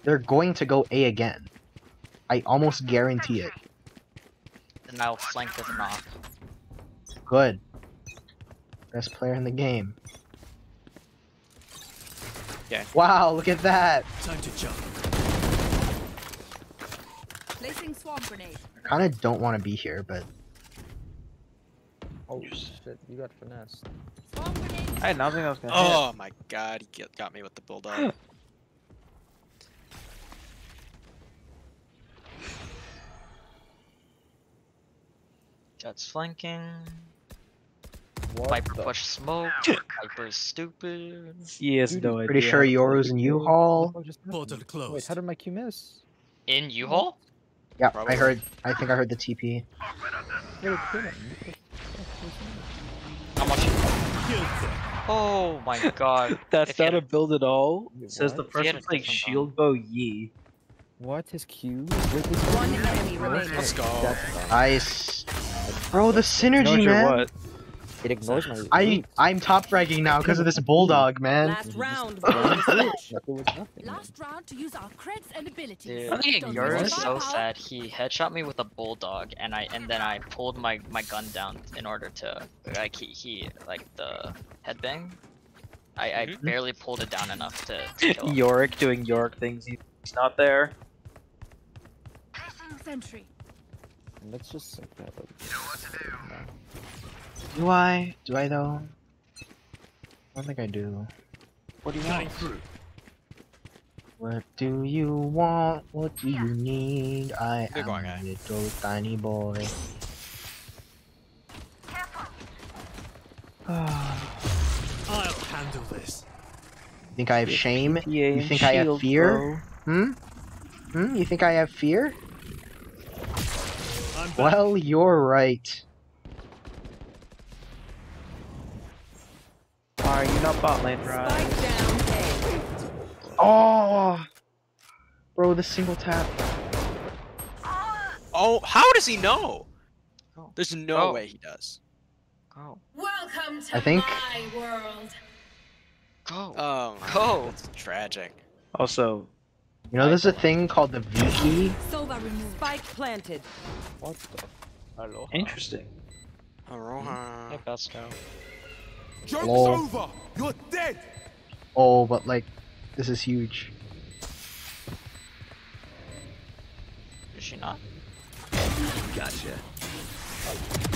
They're going to go A again. I almost guarantee it. And I'll flank with an op. Good. Best player in the game. Yeah. Wow, look at that. Time to jump. Placing swamp grenade. I kind of don't want to be here, but Oh shit, you got finessed. Swamp grenade. I had nothing else gonna hit. Oh my god, he got me with the bulldog. [laughs] Jett's flanking. What Viper the push smoke. [laughs] Viper's stupid. He has no idea. pretty sure Yoru's in U-Hall. Oh, just Portal Wait, closed. how did my Q miss? In U-Hall? Yeah, I heard. I think I heard the TP. Wait, kill him. How much? Oh my god. [laughs] That's If he not a build at all. Wait, Says the what? first had a like shield bow Yi. What? His Q? Wait, this One enemy remaining. Let's go. Nice. Bro, the synergy, man. what? It ignores my. I I'm top fragging now because of this bulldog, man. Last round. Like, boys. it was nothing. Last round to use our creds and abilities. Dude, Don't Yoru use is so sad. He headshot me with a bulldog, and I and then I pulled my my gun down in order to like he, he like the headbang. I, I Mhm. barely pulled it down enough to, to kill him. Yorick doing Yorick things. He's not there. Sentry. Let's just sync that. Up. Do I? Do I though? I don't think I do. What do you want? What do you want? What do you need? I They're am going a A. little tiny boy. I'll handle this. You think I have shame? Yeah, You think I have shield, fear? Hmm? Hmm? You think I have fear? Well, you're right. Are you not bot lane, Spike right? Oh, bro, the single tap. Oh, how does he know? Oh. There's no Oh. way he does. Go. Welcome to I think- my world. Go. Oh, my Go. God, that's tragic. Also, You know, there's a thing called the V key. Sova removed. Spike planted. What the? Aloha. interesting. Aroha. Mm-hmm. Hey, Besto. Joke's Lol. over. You're dead. Oh, but like, this is huge. Is she not? Gotcha.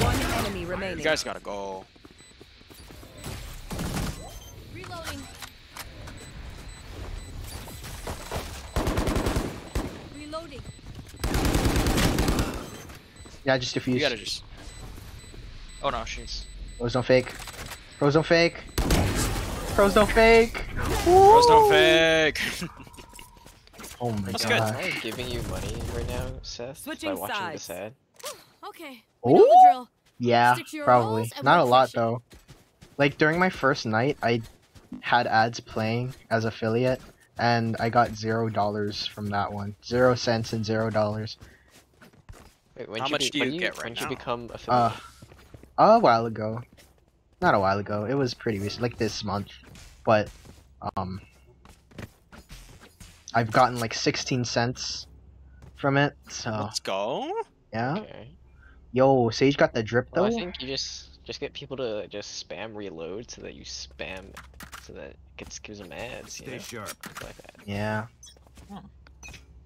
One enemy remaining. You guys gotta go. Reloading. Reloading. Yeah, just diffuse. You gotta just. Oh no, she's. Pros don't fake. Pros don't fake. Pros don't fake. Bros don't fake. [laughs] Oh my That's good. god. Am I giving you money right now, Seth? Switching by watching sides. this ad? Okay. We know the Ooh. Yeah, Stick to your probably. Not a lot though. Like during my first night, I had ads playing as affiliate, and I got zero dollars from that one. Zero cents and zero dollars. Wait, when How you much be, do when you you get right when now? you become Uh, affiliate? a while ago. Not a while ago. It was pretty recent, like this month. But um, I've gotten like 16 cents from it. So Let's go. yeah. okay. Yo, Sage got the drip though. Well, I think you just just get people to just spam reload so that you spam so that it gets gives them ads. You Stay know, sharp. Like that. Yeah.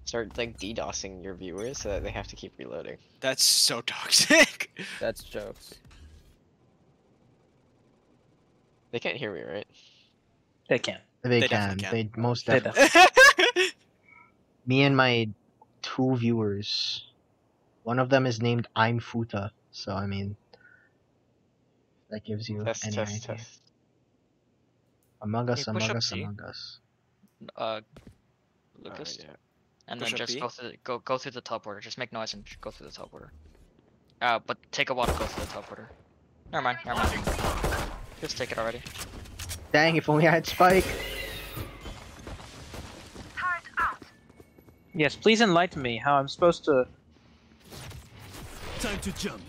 Start like DDoSing your viewers so that they have to keep reloading. That's so toxic. [laughs] That's jokes. They can't hear me, right? They can. They, They can. definitely They most They definitely. [laughs] Me and my two viewers. One of them is named I'm Futa. So I mean, that gives you Test, any test, idea. test. Among Us, Hey, Among up Us, C. Among Us. Uh, Lucas. Alright, yeah. And Push then just B? go through the, go go through the teleporter. Just make noise and go through the teleporter. Uh, but take a while to go through the teleporter. Never mind. Never mind. Just take it already. Dang, if only I had Spike. Yes, please enlighten me how I'm supposed to. Time to jump.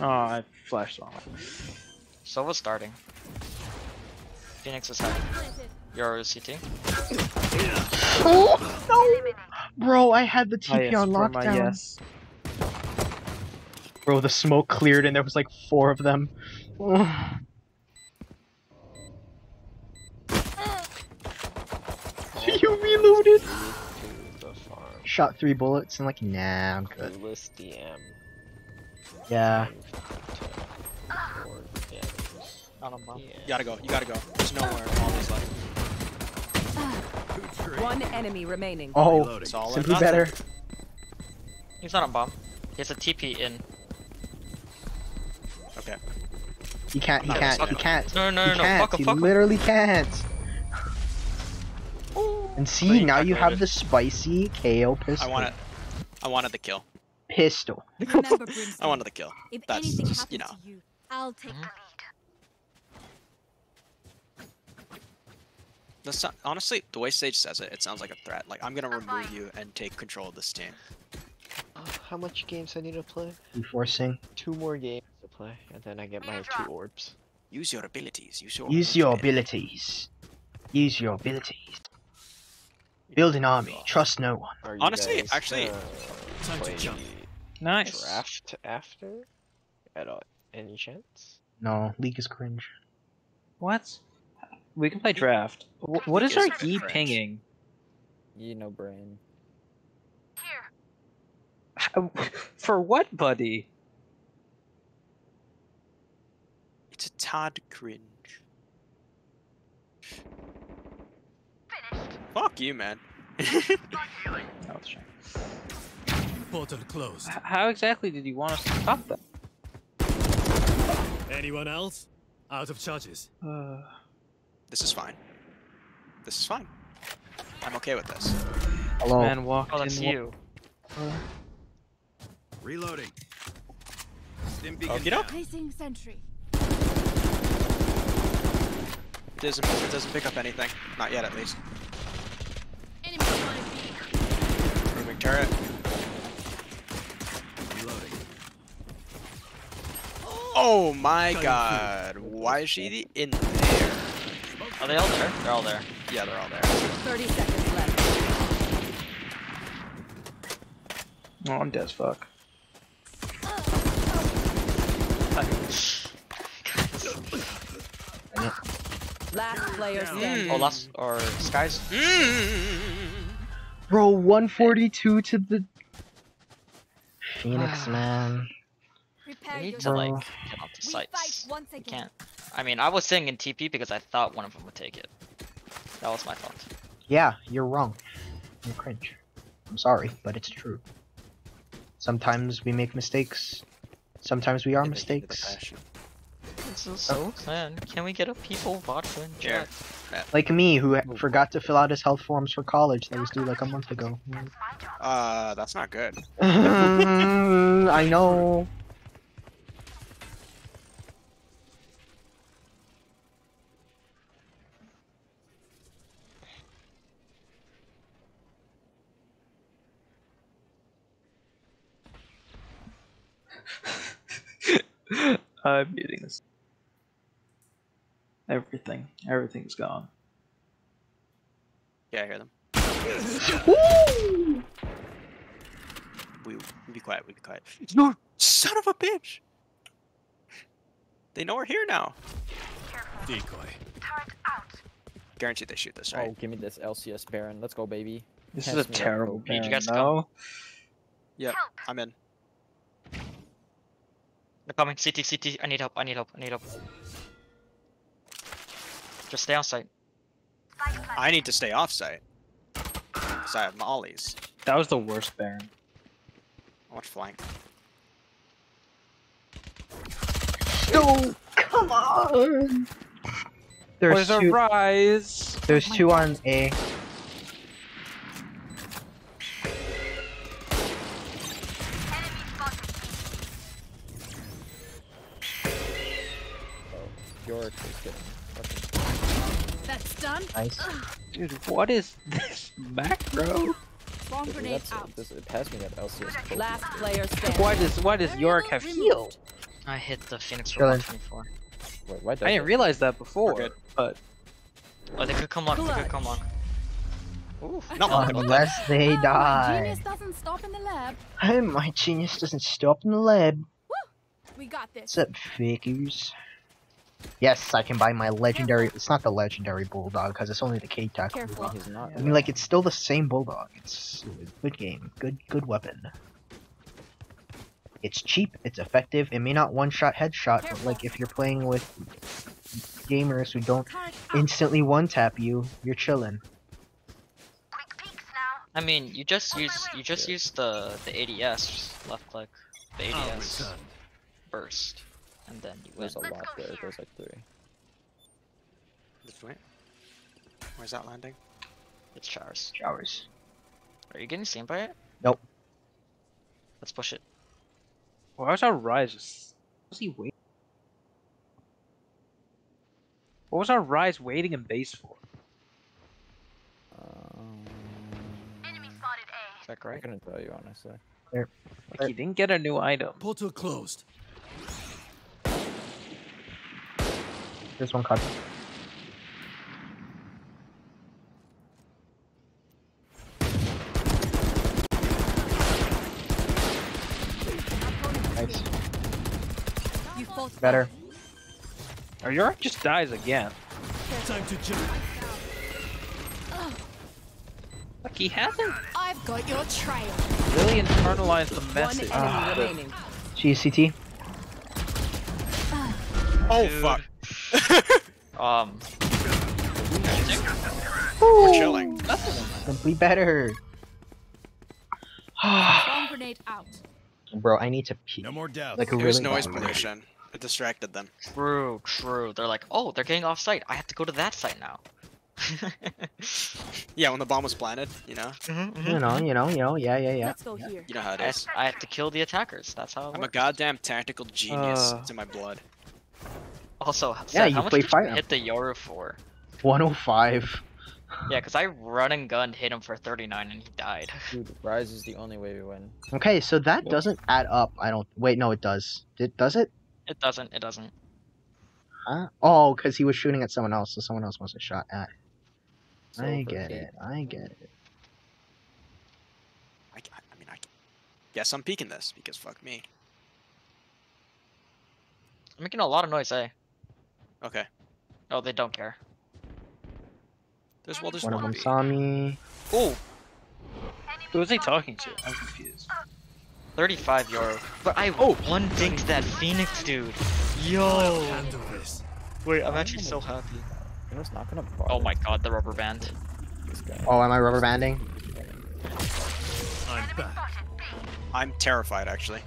Oh, I flashed the wrong way. So was starting. Phoenix is heavy. Your CT. Oh no, bro! I had the Ah, TP yes, on for my lockdown. yes. Bro, the smoke cleared and there was like four of them. [sighs] you reloaded. To the farm. Shot three bullets and like, nah, I'm good. Clueless DM. Yeah. Not on bomb. You gotta go. You gotta go. There's nowhere. All left. One enemy remaining. Oh, It's all or simply better. He's not on bomb. He has a TP in. Okay. He can't. He can't. fuck He can't. No, no, he no, no, can't. fuck him, he fuck him. literally can't. And see, Wait, now you have calculated. the spicy KO pistol. I wanted. I wanted the kill. Pistol. Remember, [laughs] I wanted the kill. if That's just, you know. you, I'll take Mhm. the lead. That's not, honestly the way Sage says it. It sounds like a threat. Like I'm gonna remove you and take control of this team. Oh, how much games I need to play? Enforcing. Two more games to play, and then I get my two orbs. Use your abilities. Use your. Use your abilities. Use your abilities. Build an army. Trust no one. Honestly, guys, actually- uh, Time to jump. Nice. draft after? At all, any chance? No, League is cringe. What? We can play draft. Wh- What League is our is E cringe. pinging? You no brain. Here. [laughs] For what, buddy? It's a tad cringe. Fuck you, man. It's shame. Portal closed. How exactly did you want us to stop them? Anyone else? Out of charges. Uh, this is fine. This is fine. I'm okay with this. Hello. man walked Oh, that's in. wa- you. Reloading. Stim Oh, beacon you know, down. Placing sentry. it doesn't it doesn't pick up anything. Not yet, at least. Enemy spotted B. Moving turret. Reloading. Oh my god. Why is she in there? Are they all there? They're all there. Yeah, they're all there. 30 seconds left. Oh, I'm dead as fuck. Oh, oh. Last player oh, standing. Oh, last or skies. Bro, 142 to the Phoenix, ah. man. Prepare We need to like get onto We fight sites. We can't. I mean, I was saying in TP because I thought one of them would take it. That was my fault. Yeah, you're wrong. You're cringe. I'm sorry, but it's true. Sometimes we make mistakes. Sometimes we are In the heat of the mistakes. Passion. This is so sad. Can we get a people vodka in Here. chat? Like me, who forgot to fill out his health forms for college that was due like a month ago. Uh, that's not good. [laughs] I know. [laughs] I'm muting this. Everything. Everything's gone. Yeah, I hear them. We, we be quiet. We be quiet. You son of a bitch! They know we're here now. Decoy. out Guaranteed they shoot this, right? Oh, give me this LCS Baron. Let's go, baby. This Pass is a terrible dope. Did you Baron, guys come? no? Yep, I'm in. They're coming. CT, CT. I need help. I need help. I need help. Just stay on site. I need to stay off site. Cause I have mollies. That was the worst Baron. Watch want flank. No, come on. There's There's a two. rise. There's two on A. Yorick is getting fucking. That's done. Nice. Dude, what is this macro? Bomb Dude, grenade out. this, it passed me that LCS. Last player standing. Why does why does Yorick have heal? I hit the Phoenix for Chillin'. 124. Wait, why does I didn't it? realize that before, good. but Oh, they could come on. They could come on. Ooh, [laughs] not long. about. Unless they Oh, My die. genius doesn't stop in the lab. Hey, [laughs] my genius doesn't stop in the lab. We got this. What's up, fakers? Yes, I can buy my legendary. It's not the legendary bulldog because it's only the K Tac. Careful. He's not. I mean, like it's still the same bulldog. It's a good game, good good weapon. It's cheap. It's effective. It may not one shot headshot, but like if you're playing with gamers who don't instantly one tap you, you're chilling. I mean, you just use you just use the the ADS left click, the ADS return. burst, and then you win. There's a lot there. There's like three. Just wait. Where's that landing? It's showers. Showers. Are you getting seen by it? Nope. Let's push it. why was our Raze? just- What was he waiting? What was our Raze waiting in base for? Um, Is that correct? I right? couldn't tell you honestly. Like he didn't get a new item. Portal closed. There's one cut. Nice. You Better. Or Yorick just dies again. Time to jump. Like he hasn't I've got your trail. really internalized the One message. enemy Ah. remaining. GCT. Oh Dude. fuck. [laughs] Um, We're chilling. Simply better. Bomb grenade out. Bro, I need to pee. No more doubts. Like a It was really noise bad one. pollution. It distracted them. true, true. They're like, oh, they're getting off site. I have to go to that site now. [laughs] Yeah, when the bomb was planted, you know. You know, you know, you know, yeah, yeah, yeah. Let's go here. You know how it I. I have to kill the attackers. That's how it I'm a goddamn tactical genius. Uh. it's in my blood. Also, Yeah, you how much play did fire. you hit the Yoru for? 105. Yeah, because I run and gun hit him for 39 and he died. [laughs] Dude, Raze is the only way we win. Okay, so that Yep. doesn't add up. I don't. Wait, no, it does. It does it? It doesn't, it doesn't. Huh? Oh, because he was shooting at someone else, so someone else wasn't shot at. So I get it. I get it. I, I I mean, I guess I'm peeking this because fuck me. I'm making a lot of noise, eh? Okay. Oh, they don't care. There's well, there's One of one them saw me. Oh, Who was he talking to? I'm confused. 35 euro. But I Oh. one dinked that Phoenix dude. Yo. Wait, I'm actually so happy. You know, it's not gonna Oh my god, the rubber band. Oh, am I rubber banding? I'm back. I'm terrified actually.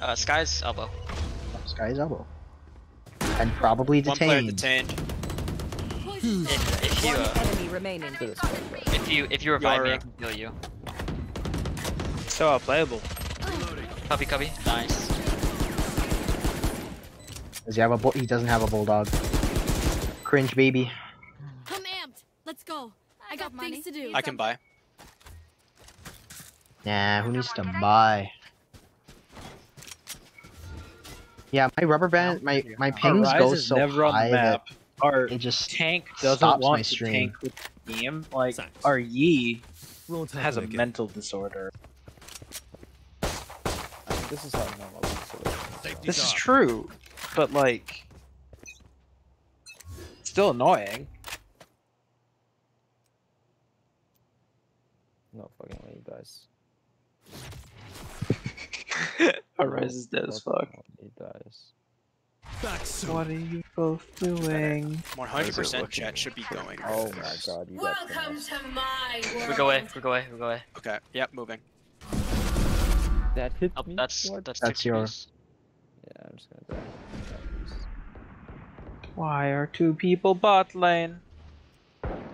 Uh, Sky's elbow. Sky's elbow. And probably One player detained. detained. If, if you One uh, enemy remaining. To this if you if you revive me, I can kill you. So unplayable. Copy, copy. Nice. Does he have a bull? He doesn't have a bulldog. Cringe baby. I'm amped. Let's go. I got money. things to do. I can buy. Nah, who needs to buy? Yeah, my rubber band, my my Our pings rise go so never on high the that map. Our it just tank doesn't stops want my to stream. tank with the game. Like Thanks. our Yi Won't has a again. mental disorder. I mean, this is how normal is. So Safety This is true, but like, still annoying. no fucking way, you guys. Our Raze is dead as fuck. He dies. Back soon. What are you both doing? 100% chat should be oh going. Oh my god, you got finished. to my world. We go away. We go away. We go away. Okay. Yep. Moving. That hit Oh, me? that's What? that's That's two your- keys. Yeah, I'm just gonna die. Why are two people bot lane?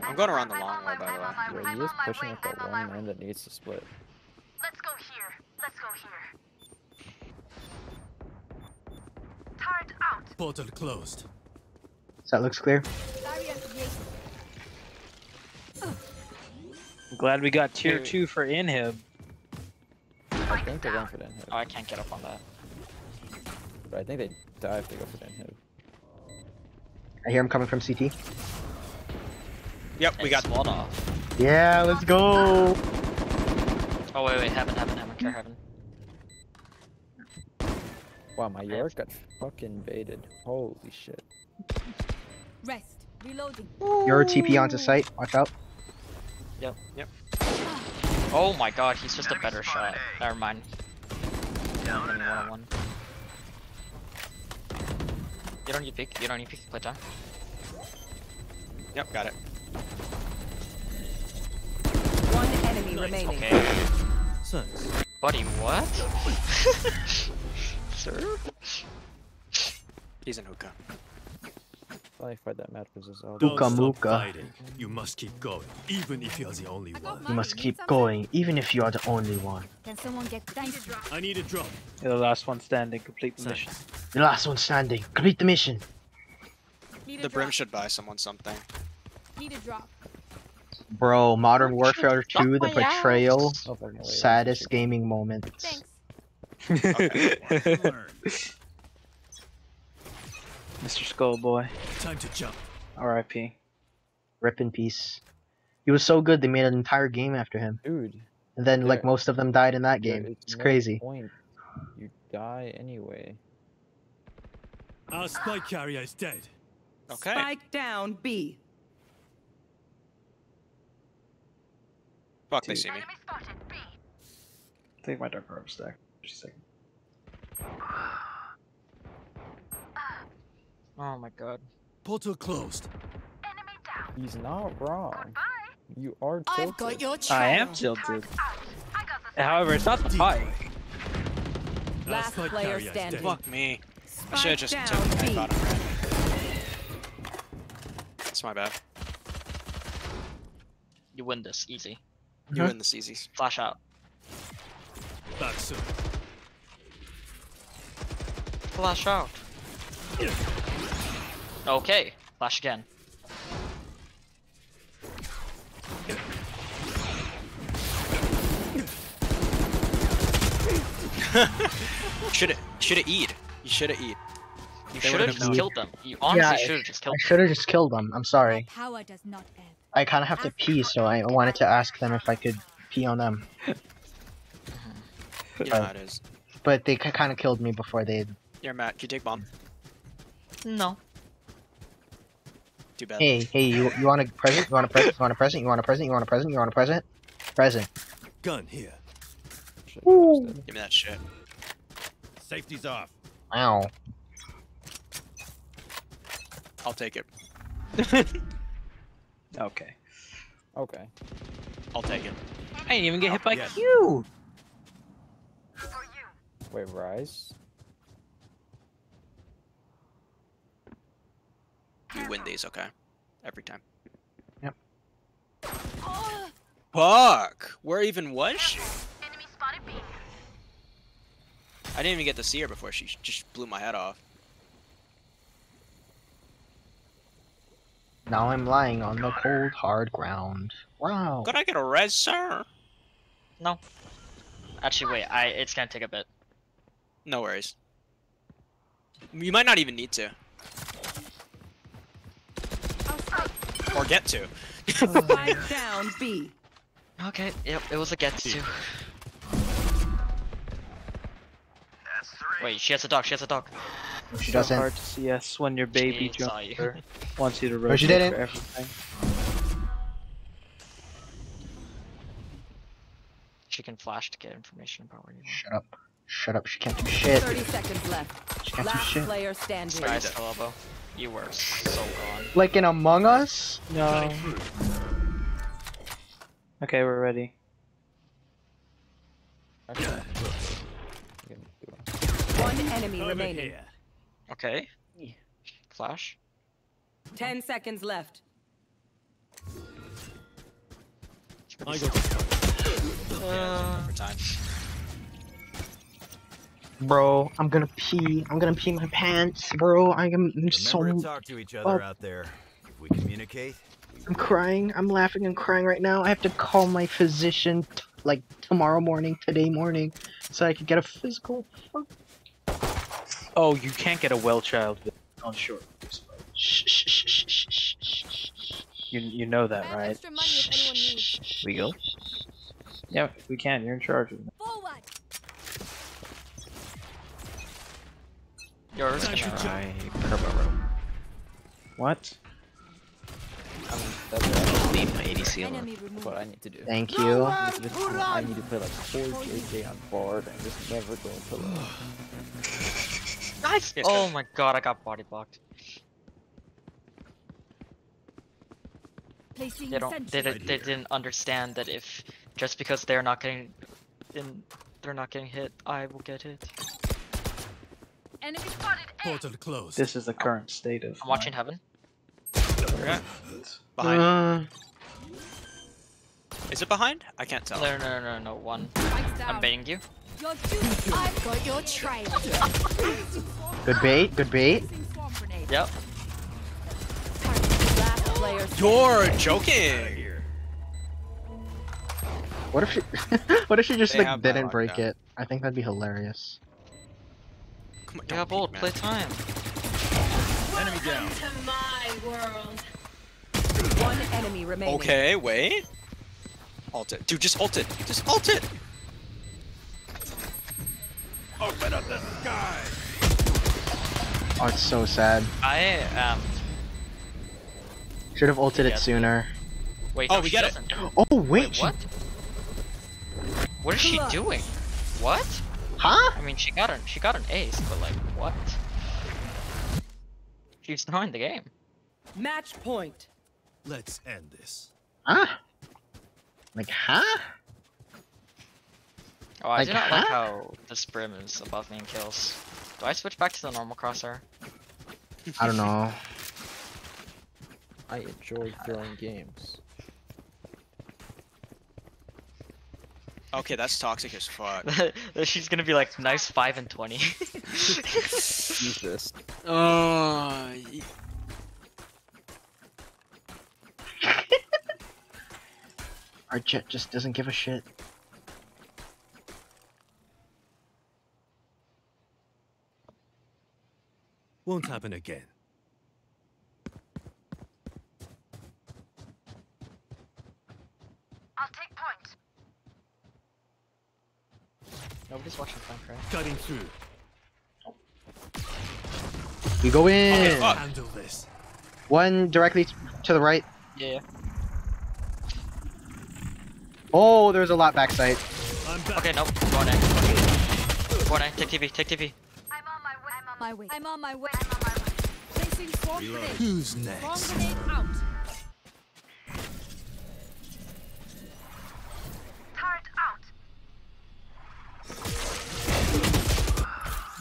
I'm going around the long way, by the way. Yo, he is pushing like the one man that needs to split. Let's go here. Let's go here. Turret out. Portal closed. So that looks clear. Barrier created. Glad we got tier two for inhib. I think they're going for the inhib. Oh, I can't get up on that. But I think they die if they go for the inhib. I hear him coming from CT. Yep, we got one off. Yeah, let's go. Oh wait, wait, heaven, heaven, heaven, care heaven. Wow, my York got fucking invaded. Holy shit. Rest. Reloading. Your TP onto site. Watch out. Yep. Yep. Oh my god, he's just a better shot. Never mind. Yeah, one on one. You don't need peek. You don't need peek. Play time. Yep, got it. One enemy remaining. Okay. Thanks. Buddy, what? [laughs] Sir? He's in hookah. The only fight that matters is Zelda. Don't Mooka mooka. fighting. You must keep going, even if you're the only one. You must keep going, even if you are the only one. Can someone get dice? I need a drop. You're the last one standing. Complete the mission. The last one standing. Complete the mission. Need a The Brim should buy someone something. Need a drop. Bro, Modern Warfare 2, the betrayal, Oh, saddest gaming moments. Thanks. [laughs] [laughs] Learn. Mr. Skullboy. Time to jump. R.I.P. Rip in peace. He was so good they made an entire game after him. Dude. And then like most of them died in that there game. is It's no crazy. Point. You die anyway. Our spike carrier is dead. Okay. Spike down B. Fuck, they see me. Take my dark orb stack. Just a second. Oh my god. Portal closed. He's not wrong. You are tilted. I've got your I am trail. tilted. However, it's not the fight. Last player carrier standing. Fuck me. I should have just Spike took down my B. bottom red. That's my bad. You win this easy. You win this easy. Flash out. Back soon. Flash out. Okay. Flash again. [laughs] Should have should have eat. You should have eat. You should have just killed them. You honestly Yeah, should have just killed I them. should have just killed them. I'm sorry. Power does not ebb. I kind of have to pee, so I wanted to ask them if I could pee on them. You know how it is. But they kind of killed me before they. You're Matt. Can you take bomb? No. Too bad. Hey, hey, you you want a present? You want a present? You want a present? You want a present? You want a present? You want a present? Present. Gun here. Should've noticed it. Give me that shit. Safety's off. Ow. I'll take it. [laughs] Okay. Okay. I'll take it. I didn't even get hit by yes. Q. Wait, Raze? You win these, okay? Every time. Yep. Fuck! Where even was she? Enemy spotted B. I didn't even get to see her before she just blew my head off. Now I'm lying on the cold, hard ground. Wow. Could I get a res, sir? No. Actually, wait. I. It's gonna take a bit. No worries. You might not even need to. Or get to. Spike down B. Okay. Yep. It was a get to. Wait. She has a dog. She has a dog. Oh, she doesn't. hard to see us when your baby She you. jumper wants you to oh, No, rotate she didn't. everything. She can flash to get information about where you are. Shut up. Shut up. She can't do shit. 30 seconds left. She can't do Last shit. player standing. Nice, Elbow. You were so gone. Like in Among Us? No. Okay, we're ready. Okay. One enemy Over remaining. here. Okay. Flash. 10 seconds left. I got. Uh, For time. Bro, I'm gonna pee. I'm gonna pee my pants, bro. I am I'm so. To talk to each other Oh. out there. If we communicate, we I'm crying. I'm laughing and crying right now. I have to call my physician t- like tomorrow morning, today morning, so I can get a physical. Oh, you can't get a well child on short. Shh, shh, shh, shh, shh, shh, shh, shh. You you know that, right? Extra money if anyone. Legal. Yeah, we can. You're in charge of it. Forward. Yours Time to gonna What? I mean, that's what Leave my ADC alone. Enemy that's removed. what I need to do. Thank you. I need to just- I need to play like 4 JJ on board and just never go pillow. [sighs] Nice! Oh my god, I got body blocked. They don't. They, sentry. they didn't understand that if just because they're not getting, in, they're not getting hit, I will get hit. Enemy spotted. A. Portal closed. This is the current state of. I'm watching heaven. Okay. Behind. Uh, Is it behind? I can't tell. No, no, no, no, no, one. I'm baiting you. I've got your trail. [laughs] good bait. Good bait. Placing swarm grenade. Yep. You're joking. What if she? [laughs] what if she just They like didn't break down. it? I think that'd be hilarious. Come on, You don't have peek, ult. man. Play time. Enemy down. One enemy remaining. Okay, wait. Ult it. Dude, just ult it. Just ult it. Open up the sky. Oh, it's so sad. I um. Should have ulted it sooner. Wait. Oh, no, we she get it. doesn't. Oh wait, Wait, she- what? What is she doing? What? Huh? I mean, she got an she got an ace, but like, what? She's throwing the game. Match point. Let's end this. Huh? Like, huh? Oh, I Like, do not like how the brim is above me in kills. Do I switch back to the normal crosshair? I don't know. [laughs] I enjoy throwing games. Okay, that's toxic as fuck. [laughs] She's gonna be like nice five and twenty. Jesus. [laughs] Uh, Our Jett just doesn't give a shit. Won't happen again. I'll take point. Nobody's watching Minecraft. Cutting through. We go in. Okay. Handle this. One directly to the right. Yeah. Oh, there's a lot backside. I'm back. Okay, nope. Going in. Going in. Take TV. Take TV. I'm on my way. I'm on My way. I'm on my way. I'm on my way. Placing swarm Reload. Who's Swarm next? grenade out.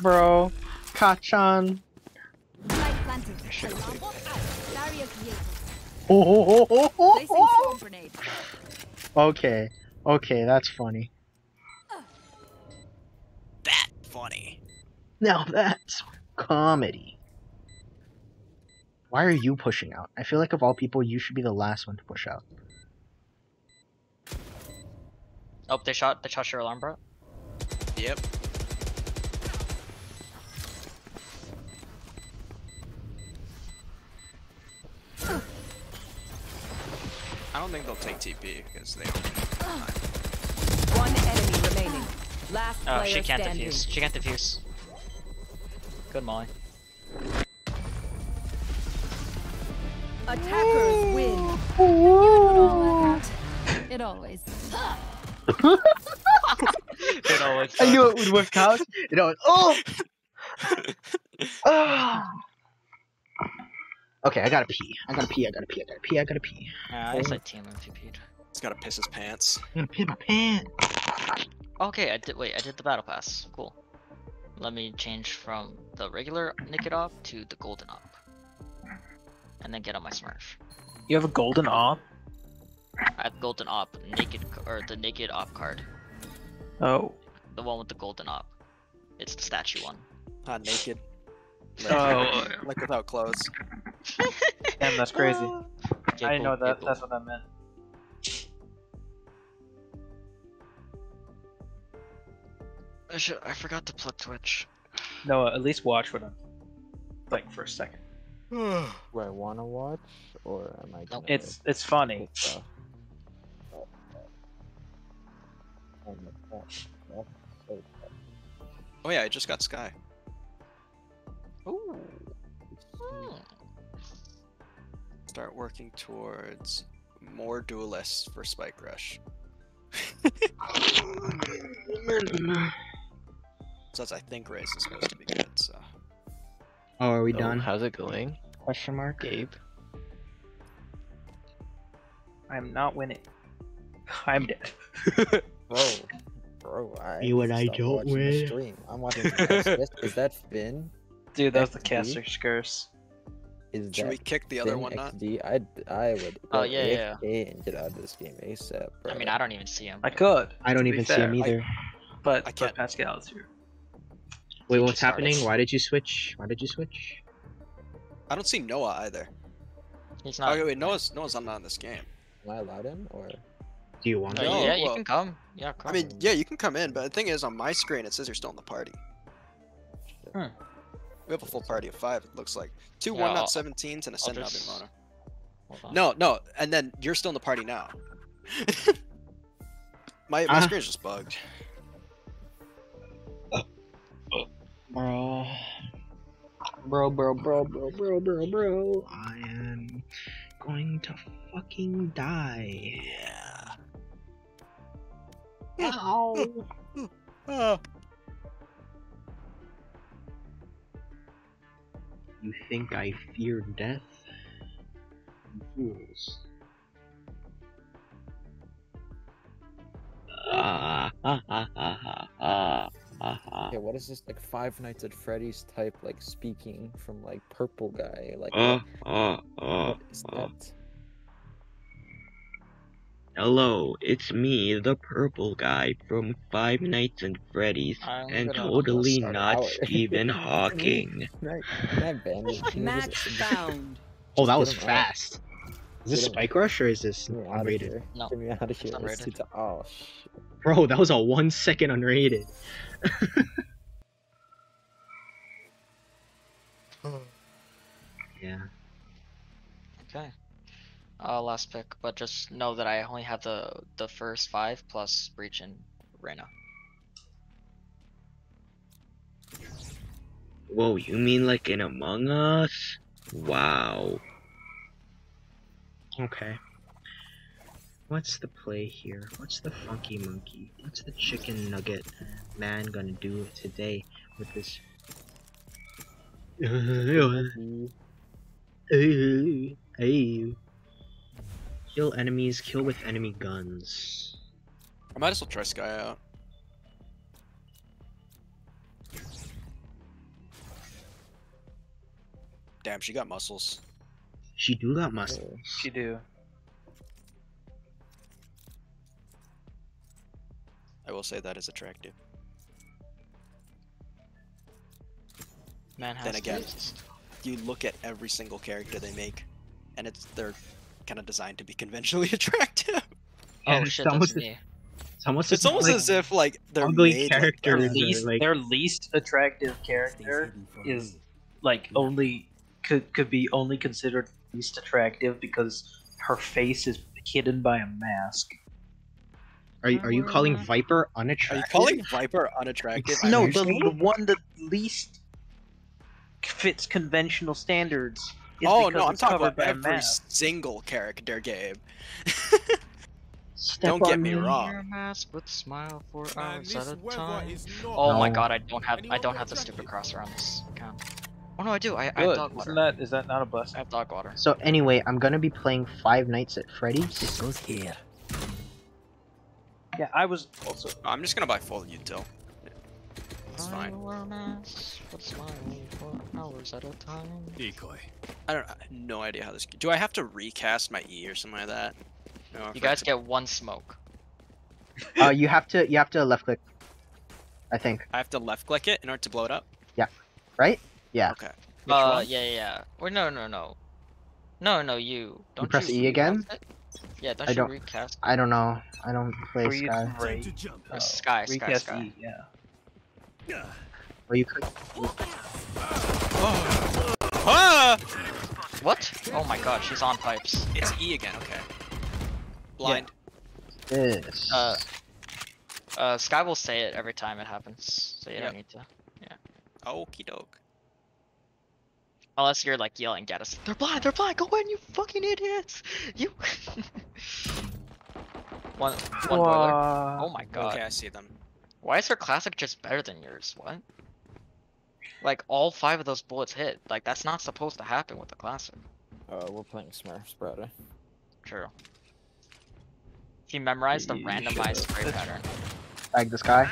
Bro. Kachan. Light [laughs] planted. Alarm bot out. Barrier created. Oh, oh, oh, oh, oh, oh. Okay. Okay, that's funny. that funny. Now [laughs] that's comedy. Why are you pushing out? I feel like of all people, you should be the last one to push out. Oh, they shot. They shot your alarm, bro. Yep. I don't think they'll take TP because they don't. One enemy remaining. Last Oh, she can't standing. defuse. She can't defuse. Good Molly. Attackers win. It always. [laughs] [laughs] [laughs] It always I knew it would work out. You know, oh! [laughs] Ah. Okay, I gotta pee. I gotta pee. I gotta pee. I gotta pee. I gotta pee. Yeah, I said team MVP'd. He's gotta piss his pants. I'm gonna pee my pants. Okay, I did. Wait, I did the battle pass. Cool. Let me change from the regular naked op to the golden op, and then get on my Smurf. You have a golden op? I have golden op naked or the naked op card, Oh. the one with the golden op. It's the statue one. Not naked. [laughs] Oh. like without clothes. [laughs] Damn, that's crazy. Oh. I know that. giggle. That's what I meant. I should. I forgot to plug Twitch. No, at least watch what I'm like for a second. [sighs] Do I want to watch or am I? Gonna It's it's funny. Oh my so. Oh yeah, I just got Skye. Ooh. Hmm. Start working towards more duelists for Spike Rush. [laughs] Since I think Raze is supposed to be good, so. Oh, are we Oh, done? How's it going, Question mark. Gabe? I'm not winning. I'm dead. [laughs] Bro, bro, I You and I stopped don't watching the win. Stream. I'm watching. [laughs] Is that Finn? Dude, that was the XD? caster's curse. Is Should that we kick the other Finn one not? XD? I I would. Oh, go yeah, yeah. And get out of this game ASAP. Bro. I mean, I don't even see him. I could. I don't to be even see him either. But, I can't- Pascal is here. Wait, what's just started. happening? Why did you switch? Why did you switch? I don't see Noah either. He's Oh not. wait, wait, Noah's Noah's not in this game. Am I allowed in or? Do you want to? No, yeah, you can come. Yeah, come. I mean, yeah, you can come in, but the thing is, on my screen it says you're still in the party. Hmm. We have a full party of five. It looks like two Yeah, one I'll- not seventeens and a I'll send just- mono. No, no, and then you're still in the party now. [laughs] my my Ah. screen's just bugged. Bro. Bro, bro, bro, bro, bro, bro, bro. I am going to fucking die. Yeah. Ow. Ah. You think I fear death? You Fools. Ah, ah, ah, ah, ah, ah, ah, ah. Yeah, what is this like Five Nights at Freddy's type like speaking from like purple guy? Like Uh, uh, uh, what is uh. that? Hello, it's me, the purple guy from Five Nights at Freddy's, I'm and totally not out. [laughs] Stephen Hawking. Can I, can I ban him? Can we Match found. [laughs] Oh, that was get him out. fast. Is this Spike Rush or is this Get me out of unrated? here. No, Get me out of here. it's Let's unrated. Oh shit. Bro, that was a one second unrated. [laughs] yeah. Okay. Uh, last pick, but just know that I only have the the first five plus Breach and Reyna. Whoa, you mean like in Among Us? Wow. Okay. What's the play here? What's the funky monkey? What's the chicken nugget man gonna do today with this? [laughs] Hey, hey. Kill enemies, kill with enemy guns. I might as well try Skye out. Damn, she got muscles. She do got muscles. She do. I will say that is attractive. Man has Then again, taste. you look at every single character they make, and it's they're kind of designed to be conventionally [laughs] attractive. Oh shit, it's almost, that's me. it's almost, It's almost like as if like they're ugly made like Their least, like- their least attractive character is like only could could be only considered least attractive because her face is hidden by a mask. Are you, are you calling uh. Viper unattractive? Are unattractive? you calling Viper unattractive? No, the, the one that least fits conventional standards. Is Oh no, I'm talking about every mask. single character, Gabe. Step Don't get on me Wear wrong. a mask with smile for Man, hours this at a time. is not- Oh my god, I don't have I don't have the stupid crosshair on this account. Oh no, I do. I, I have dog water. Isn't that is that not a blessing? I have dog water. So anyway, I'm gonna be playing Five Nights at Freddy's. goes here. Yeah, I was also. I'm just gonna buy full util. It's fine. I wear a mask with smile for hours at a time. Decoy. I don't. I have no idea how this. Do I have to recast my E or something like that? No, You guys it's- get one smoke. uh, you have to you have to left click. I think. I have to left click it in order to blow it up. Yeah. Right? Yeah. Okay. Which uh, one? yeah, yeah, yeah. Or no, no, no. No, no, you. Don't press you E again? it? Yeah, don't I you don't- recast? I don't know. I don't play Or Skye. can. Uh, Skye, Skye, Recast Skye. E, yeah. Or you could. Ah! What? Oh my god, she's on pipes. It's E again. Okay. Blind. This. Uh, uh, Skye will say it every time it happens, so you Yep. don't need to. Yeah. Okie doke. Unless you're like yelling at us, they're blind, they're blind, go in, you fucking idiots! You. [laughs] one, one boiler. Oh my god. Okay, I see them. Why is her classic just better than yours? What? Like all five of those bullets hit. Like that's not supposed to happen with the classic. Uh, we're playing Smurfs, brother. True. If memorized memorize the You randomized should've. spray pattern. Tag this guy.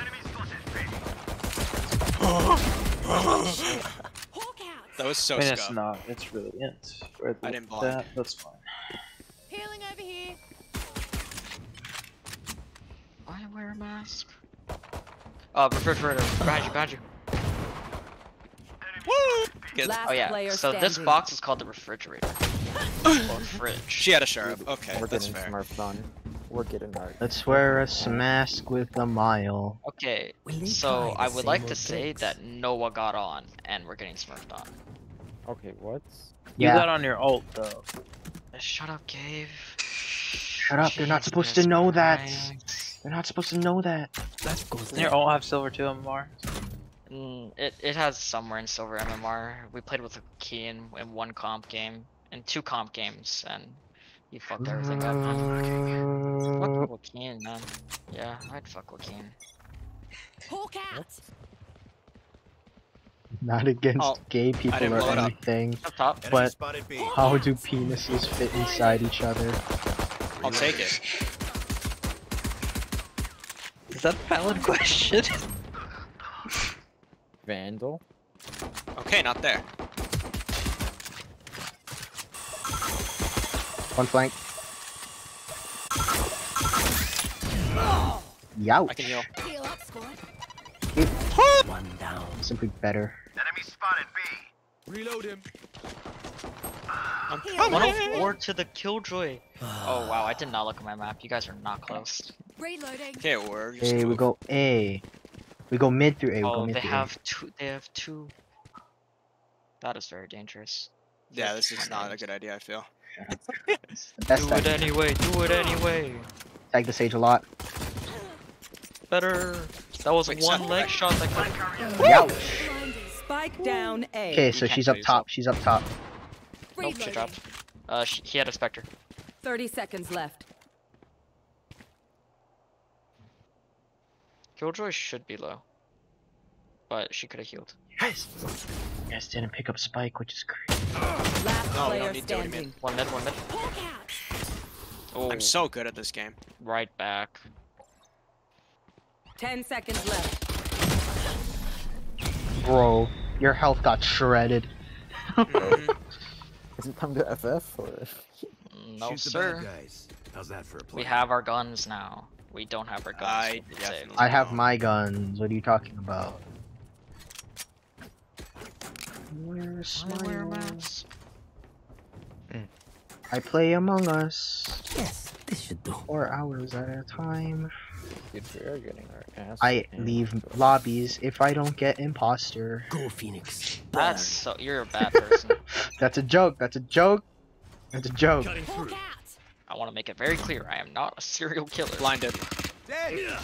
[gasps] That was so I mean, it's not. It's brilliant. For I didn't blind. that, that's fine. Healing over here. Why wear a mask? Oh, refrigerator. Behind you, behind you. Good. Last Oh yeah. player So this box is called the refrigerator. or [laughs] fridge. She had a sharp. Okay, we're that's getting fair. Smurf done. We're getting hurt. Let's wear a mask with a mile. Okay, so I would like to old say tricks? that Noah got on, and we're getting smurfed on. Okay, what? You Yeah. got on your ult though. Shut up, Cave. Shut up, they're not supposed to know that. They're not supposed to know that. That goes Doesn't your ult have silver too, MMR? Mm, it, it has somewhere in silver MMR. We played with a key in, in one comp game, in two comp games, and you fucked everything up. Man. Fuck Joaquin, man. Yeah, I'd fuck Joaquin. Hawk out. Not against Oh, gay people or blow up. anything, Up top. But how do penises fit inside each other? I'll take it. Is that a valid question? [laughs] Vandal? Okay, not there. One flank. I Youch. can heal. Heal up, squad. One down. Simply better. Enemy spotted B. Reload him. I'm 104 to the Killjoy. Oh wow, I did not look at my map. You guys are not close. Reloading. Okay, or just Hey, we move. go A. We go mid through A. We go Oh, mid they through have two. They have two. That is very dangerous. Yeah, this is not a good idea. I feel. A. [laughs] The best Do it tag. anyway. Do it anyway. Tag the sage a lot. Better. That was Wait, one leg shot that could. Youch. Spike down A. Okay, so she's up top. She's up top. Nope, she dropped. Uh, she, he had a Spectre. 30 seconds left. Killjoy should be low. But she could have healed. You guys didn't pick up Spike, which is crazy. Last No, we player don't need to do it standing. One mid, one mid. Oh, I'm so good at this game. Oh. right back. 10 seconds left. Bro, your health got shredded. [laughs] Is it time to FF or? No, Shoot sir. bad guys. How's that for a plan? We have our guns now. We don't have our guns. I we'll be safe. definitely- I have my guns. What are you talking about? Where's I wear my masks. Hmm. I play Among Us Yes, this should do. four hours at a time. Dude, we are getting our ass. I handed. leave lobbies if I don't get imposter. Go, Phoenix. That's so. You're a bad person. [laughs] That's a joke. That's a joke. That's a joke. I want to make it very clear. I am not a serial killer. Blinded. Dead.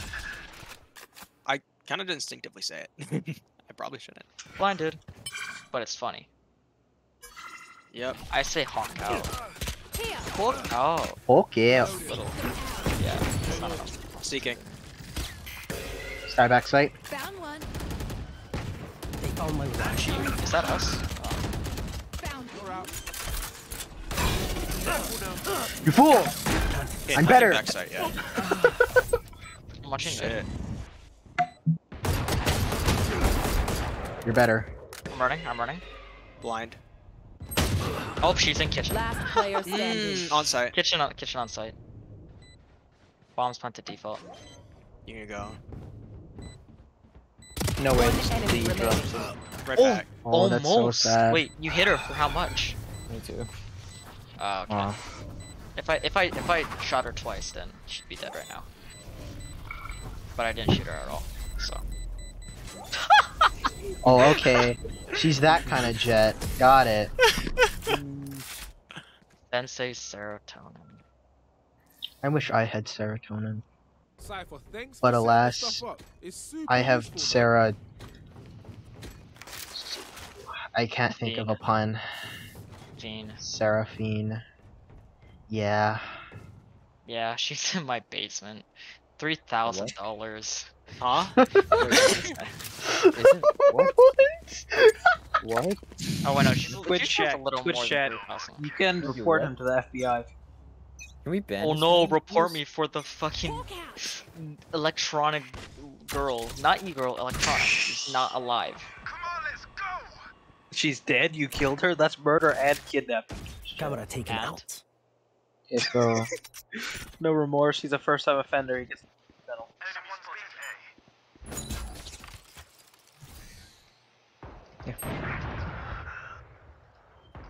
I kind of instinctively say it. [laughs] I probably shouldn't. Blinded. But it's funny. Yep. I say hawk out. Here. Hawk out. Okay. Little. Yeah. It's not enough. Seeking. Skye back sight. Found one. They found my watch. Is that us? Oh. Found one. You fool! Hit, I'm I think better. Backside, yeah. I'm [laughs] watching Shit. mid. You're better. I'm running. I'm running. Blind. Oh, she's in kitchen. Last player [laughs] standing. Mm, on site. Kitchen on kitchen on site. Bombs planted default. You can go. No way. Just the drops. Right Oh, back. Oh, that's so Almost. sad. Wait, you hit her for how much? Me too. Oh, okay. Aw. If I if I if I shot her twice, then she'd be dead right now. But I didn't shoot her at all, so. [laughs] Oh, okay. She's that kind of Jett. Got it. [laughs] Sensei serotonin. I wish I had serotonin. Cypher, thanks But alas, this stuff up. It's super I have useful, Sarah. I can't think of a pun. Jean. Seraphine. Yeah. Yeah, [laughs] she's in my basement. Three thousand dollars. Huh? [laughs] [laughs] what? What? Oh wait, no, she's, Twitch she's chat. a little Twitch more chat. than You can Who report what? him to the FBI. Can we ban? Oh no, thing, report me for the fucking electronic girl. Not you girl, electronic. She's not alive. She's dead. You killed her. That's murder and kidnapping. Camera taken And? out. Okay, so No remorse. He's a first-time offender. He gets penal.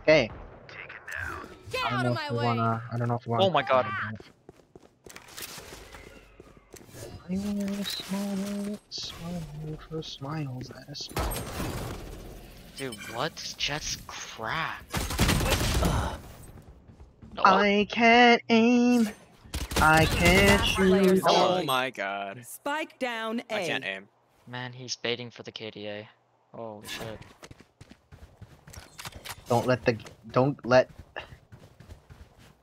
okay. Get I out don't know of if my way! wanna. I don't know if we wanna. Oh my god. I wanna smile, smile for smiles at a smile. Dude, what? This Jett's crap. No, I can't aim. I can't shoot. Oh my god. Spike down A. I can't aim. Man, he's baiting for the KDA. Oh shit. Don't let the. Don't let.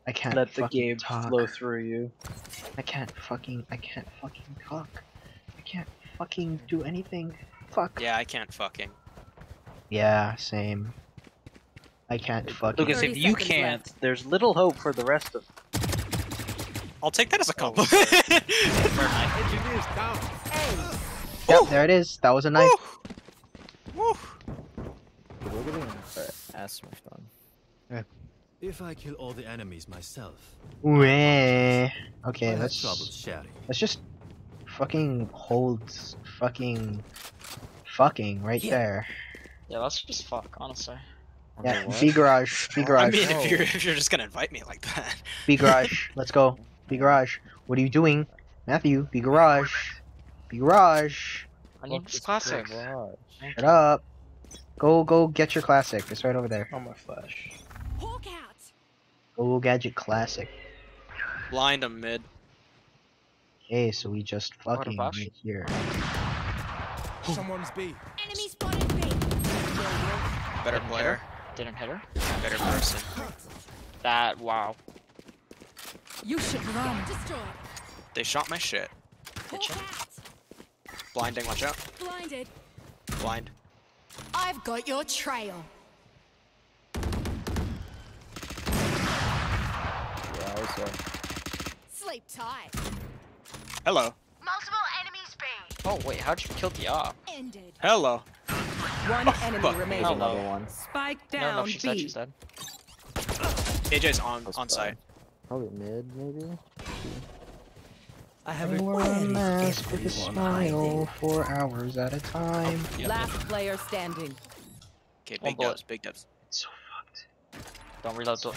I can't Let the game talk. flow through you. I can't fucking. I can't fucking talk. I can't fucking do anything. Fuck. Yeah, I can't fucking. Yeah, same. I can't fucking. Lucas, if you can't, left. there's little hope for the rest of. I'll take that as a oh, compliment. [laughs] Engineers down. Yep, there it is. That was a knife. Woo. Dude, We're getting ass smashed on. If I kill all the enemies myself, Weh. Okay, I let's trouble sharing. let's just fucking hold fucking fucking right there. Yeah, let's just fuck, honestly. Yeah, what? B garage, B I garage, I mean, No. if you're oh. if you're just gonna invite me like that. B garage. [laughs] Let's go. B garage. What are you doing, Matthew? B garage. B garage. I need Fuck this this classic. garage. Shut up. Go go get your classic. It's right over there. Oh my flash. Hawk out! Go gadget classic. Blind him mid. Okay, so we just fucking right here. Someone's B. Enemy spotted B! Better Didn't player. her. Didn't hit her. Better person. That wow. You should run. Destroy. They shot my shit. Hawk! Blinding, watch out. Blinded. Blind. I've got your trail. Yeah, I was, Sleep tight. Hello. Multiple enemies B. Oh wait, how'd you kill the op? Ended. Hello. One enemy fuck. remaining. Hello. another one. Spike down no, she's dead. She's dead. AJ's on That's on bad. site. Probably mid, maybe. I have I a wear a mask with a smile hiding. for hours at a time. Oh, yep. Last player standing. Okay, One big bullet. dubs, big dubs. So fucked. Don't reload. Don't...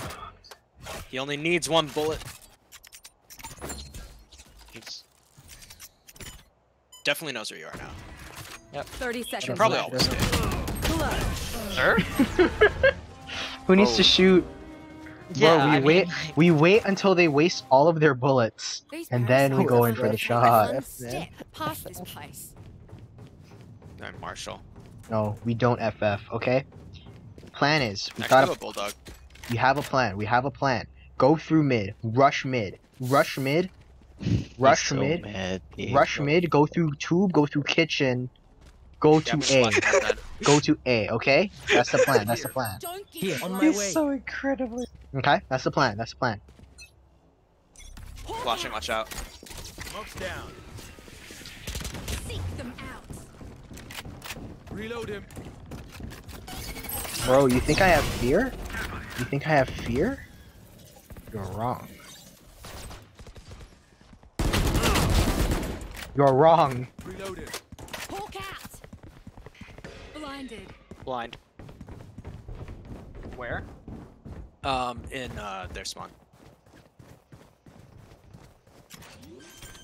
He only needs one bullet. Jeez. Definitely knows where you are now. 30 seconds Should probably left. always stay. Sir? [laughs] Who needs Oh. to shoot? Yeah, Bro, we I wait. mean- We wait until they waste all of their bullets, These and then we go in for the shot. step past. Alright, Marshall. No, we don't FF. Okay. Plan is we Next got a a bulldog. We have a plan. We have a plan. Go through mid. Rush mid. Rush mid. Rush so mid. mad. Rush mid. Go through tube. Go through kitchen. Go to I'm A. watching that then. [laughs] Go to A. Okay. That's the plan. That's the plan. Don't Here, on my close. way. so incredibly. Okay. That's the plan. That's the plan. Hawk Watching, watch out. Smoke's down. Seek them out. Reload him. Bro, you think I have fear? You think I have fear? You're wrong. You're wrong. Reload him. Hawk out. Blinded. Blind. Where? Um, in uh, their spawn.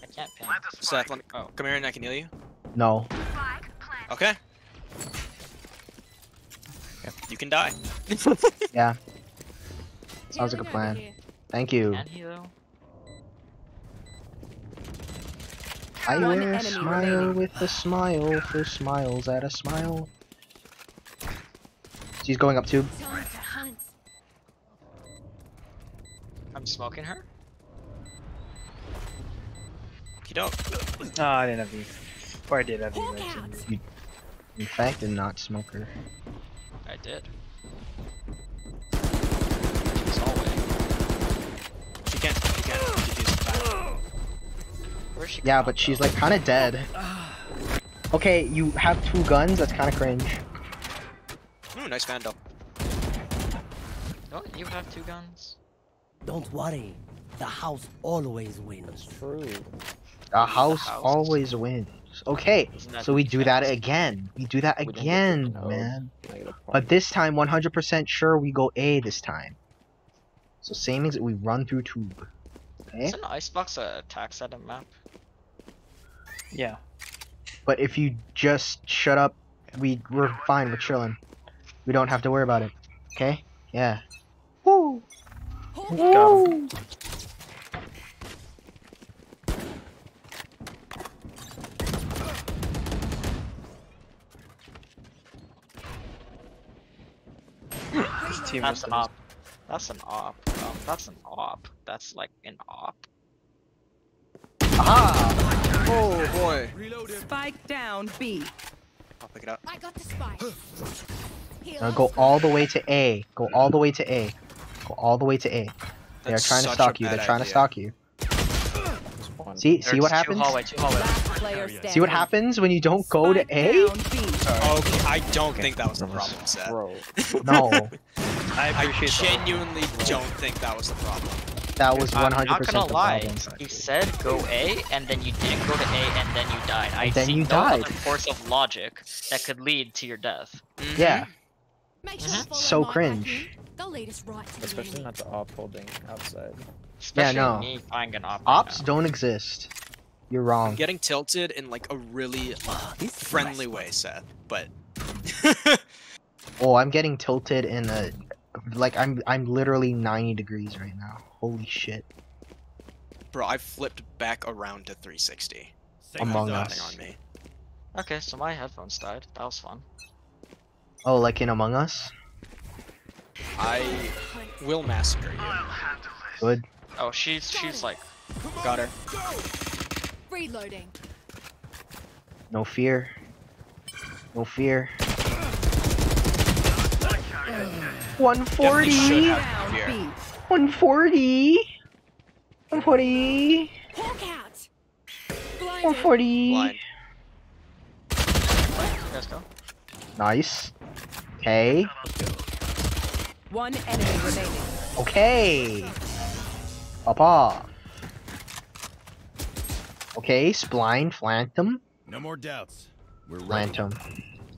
I can't pin. Seth, let me, oh, come here and I can heal you. No. Okay. You can die. [laughs] Yeah. Sounds like a plan. Thank you. Can he though? I One wear a smile remaining. with a smile for smiles at a smile. She's going up tube. I'm smoking her. You don't. Oh, ah, I didn't have you. Or I did have you. In fact, did not smoke her. I did. She's hallway. She can't. She can't. Defuse back. Where's she? Yeah, but she's like kind of dead. [sighs] Okay, you have two guns. That's kind of cringe. Ooh, nice vandal. Don't you have two guns? Don't worry. The house always wins. True. The house house. always wins. Okay, so we do that again. We do that We again, man. I get a point. But this time, 100% sure we go A this time. So same as we run through tube. Okay? Isn't Icebox a attack item map? Yeah. But if you just shut up, we we're fine. We're chilling. We don't have to worry about it. Okay? Yeah. Woo. Got him. Team That's an op. That's an op. Um, that's an op. That's like an op. Aha! Oh boy. Reload. Spike down B. I'll pick it up. I got the spike. [gasps] [laughs] Now go all the way to A. Go all the way to A. Go all the way to A. They are trying to stalk you. They're bad trying to stalk you. Just one. See, see There's what two happens? Hallway, two hallway. Last player standing. See what happens when you don't go to Spike A? Okay, I don't think that was the problem, Seth. Bro. No, [laughs] I I appreciate that. genuinely don't think that was the problem. that was I'm 100% not gonna the lie. problem. You said go A, and then you didn't go to A, and then you died. I then see you no died. other force of logic that could lead to your death. Yeah, mm-hmm. Make sure sure to to so cringe. backing. They'll lead us right to Especially enemy. not the op holding outside. Especially no. me buying an op. Ops now. don't exist. You're wrong. Getting tilted in like a really This uh, friendly way, Seth. But Oh, I'm getting tilted in a like I'm I'm literally 90 degrees right now. Holy shit. bro, I flipped back around to 360. Among Us. on me. Okay, so my headphones died. That was fun. Oh, like in Among Us? I will massacre you. Good. Oh, she's she's like Got her. Reloading. No fear. No fear. 140. fear. 140. 140. Hawk out. Blinded. 140. Blind. you go. Nice. Okay. One enemy remaining. Okay. Up off. Okay, Spline, Phantom, No more doubts. We're ready. Phantom.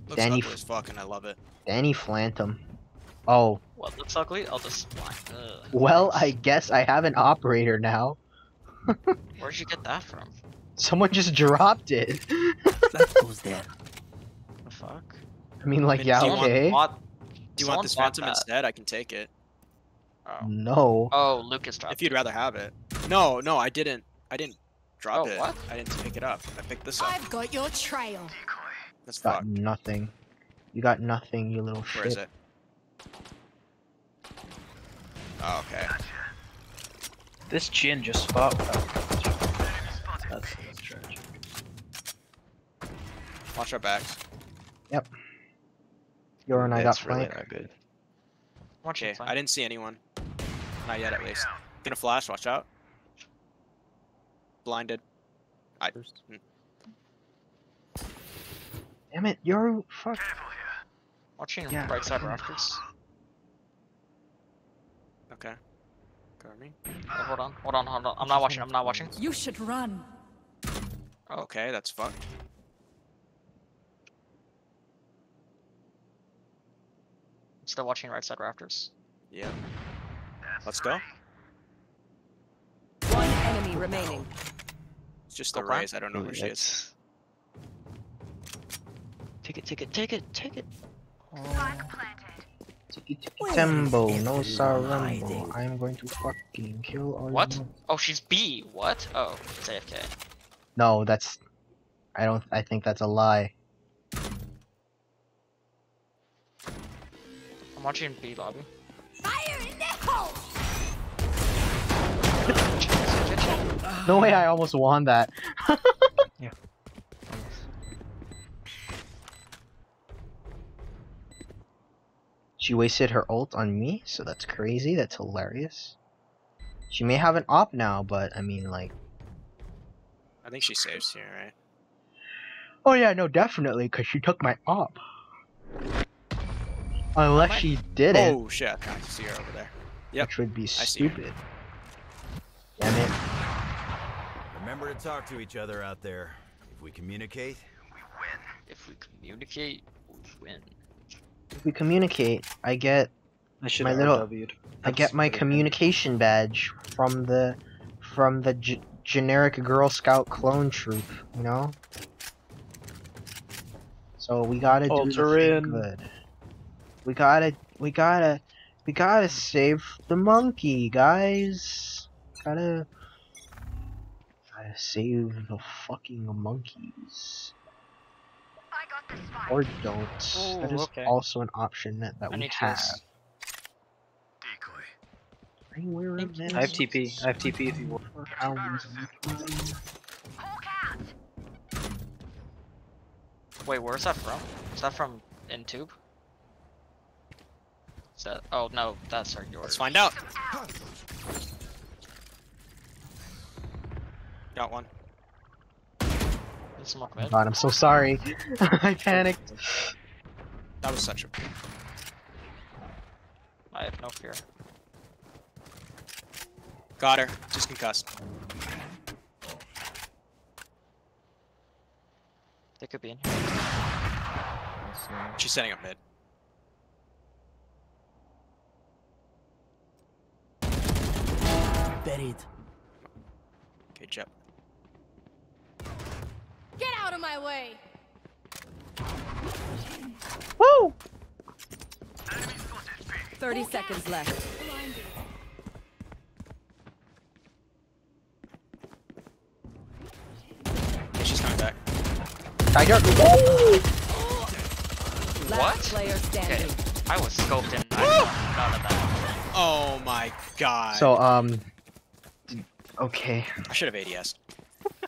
Looks Danny ugly as fuck and I love it. Danny Phantom. Oh, What looks ugly? I'll just blind. Ugh. well, I guess I have an operator now. [laughs] Where'd you get that from? Someone just dropped it. [laughs] That goes there. The fuck? I mean, like, yeah, do you want okay. Bought- Do you want this phantom that. instead? I can take it. Oh. No. Oh, Lucas dropped. If you'd rather have it. No, no, I didn't. I didn't drop Oh, it. what? I didn't pick it up. I picked this up. I've got your trail. That's Got fucked. nothing. You got nothing, you little Where is shit. it? Oh, okay. This Jin just fought without. That's, that's tragic. Watch our backs. Yor and I got That's really flank. not good. Watch Okay, it. I didn't see anyone. Not yet, at least. Gonna flash. Watch out. Blinded. I. mm, Damn it, Yor, fuck. Watching Yeah. right side rafters. Okay. Cover me. Oh, hold on, hold on, hold on. I'm not watching. I'm not watching. You should run. Okay, that's fucked. I'm still watching right side rafters. Yeah. Let's go. One enemy remaining. It's just the rise. I don't know where she is. Take it, take it, take it, take it. Oh. Tembo, no Sarambo. I'm going to fucking kill all What? you. Oh, she's B. What? Oh, it's AFK. No, that's. I don't. I think that's a lie. I'm watching B lobby. Fire in the hole! [laughs] No way! I almost won that. [laughs] Yeah. She wasted her ult on me, so that's crazy. That's hilarious. She may have an op now, but I mean, like, I think she saves here, right? oh yeah, no, definitely, because she took my op. Unless she didn't, Oh shit! I see her over there. Yep. which would be see stupid. Damn it. Remember to talk to each other out there. If we communicate, we win. If we communicate, we win. If we communicate, I get I should my little, RW'd. I get my communication badge from the, from the g- generic Girl Scout clone troop. You know. So we gotta do the Alter thing good. We gotta, we gotta, we gotta save the monkey, guys. Gotta, gotta save the fucking monkeys. Or don't. that Ooh, is okay. also an option that, that I we need have. heals. Anywhere Thank you. I have TP. I have TP if you want. for hours at a time. Wait, where's that from? Is that from Intube? Is that? Oh no, that's our yours. Let's find out. Got one. Smoke. God, I'm so sorry. [laughs] I panicked. That was such a. I have no fear. Got her. Just concussed. They could be in here. She's setting up mid. Buried. Okay, Jep. Get out of my way! Woo! 30 seconds left. Okay, she's coming back. Tiger. What? Okay, I was scoped in. I saw none that. Oh my god. So um. Okay. I should have ADS.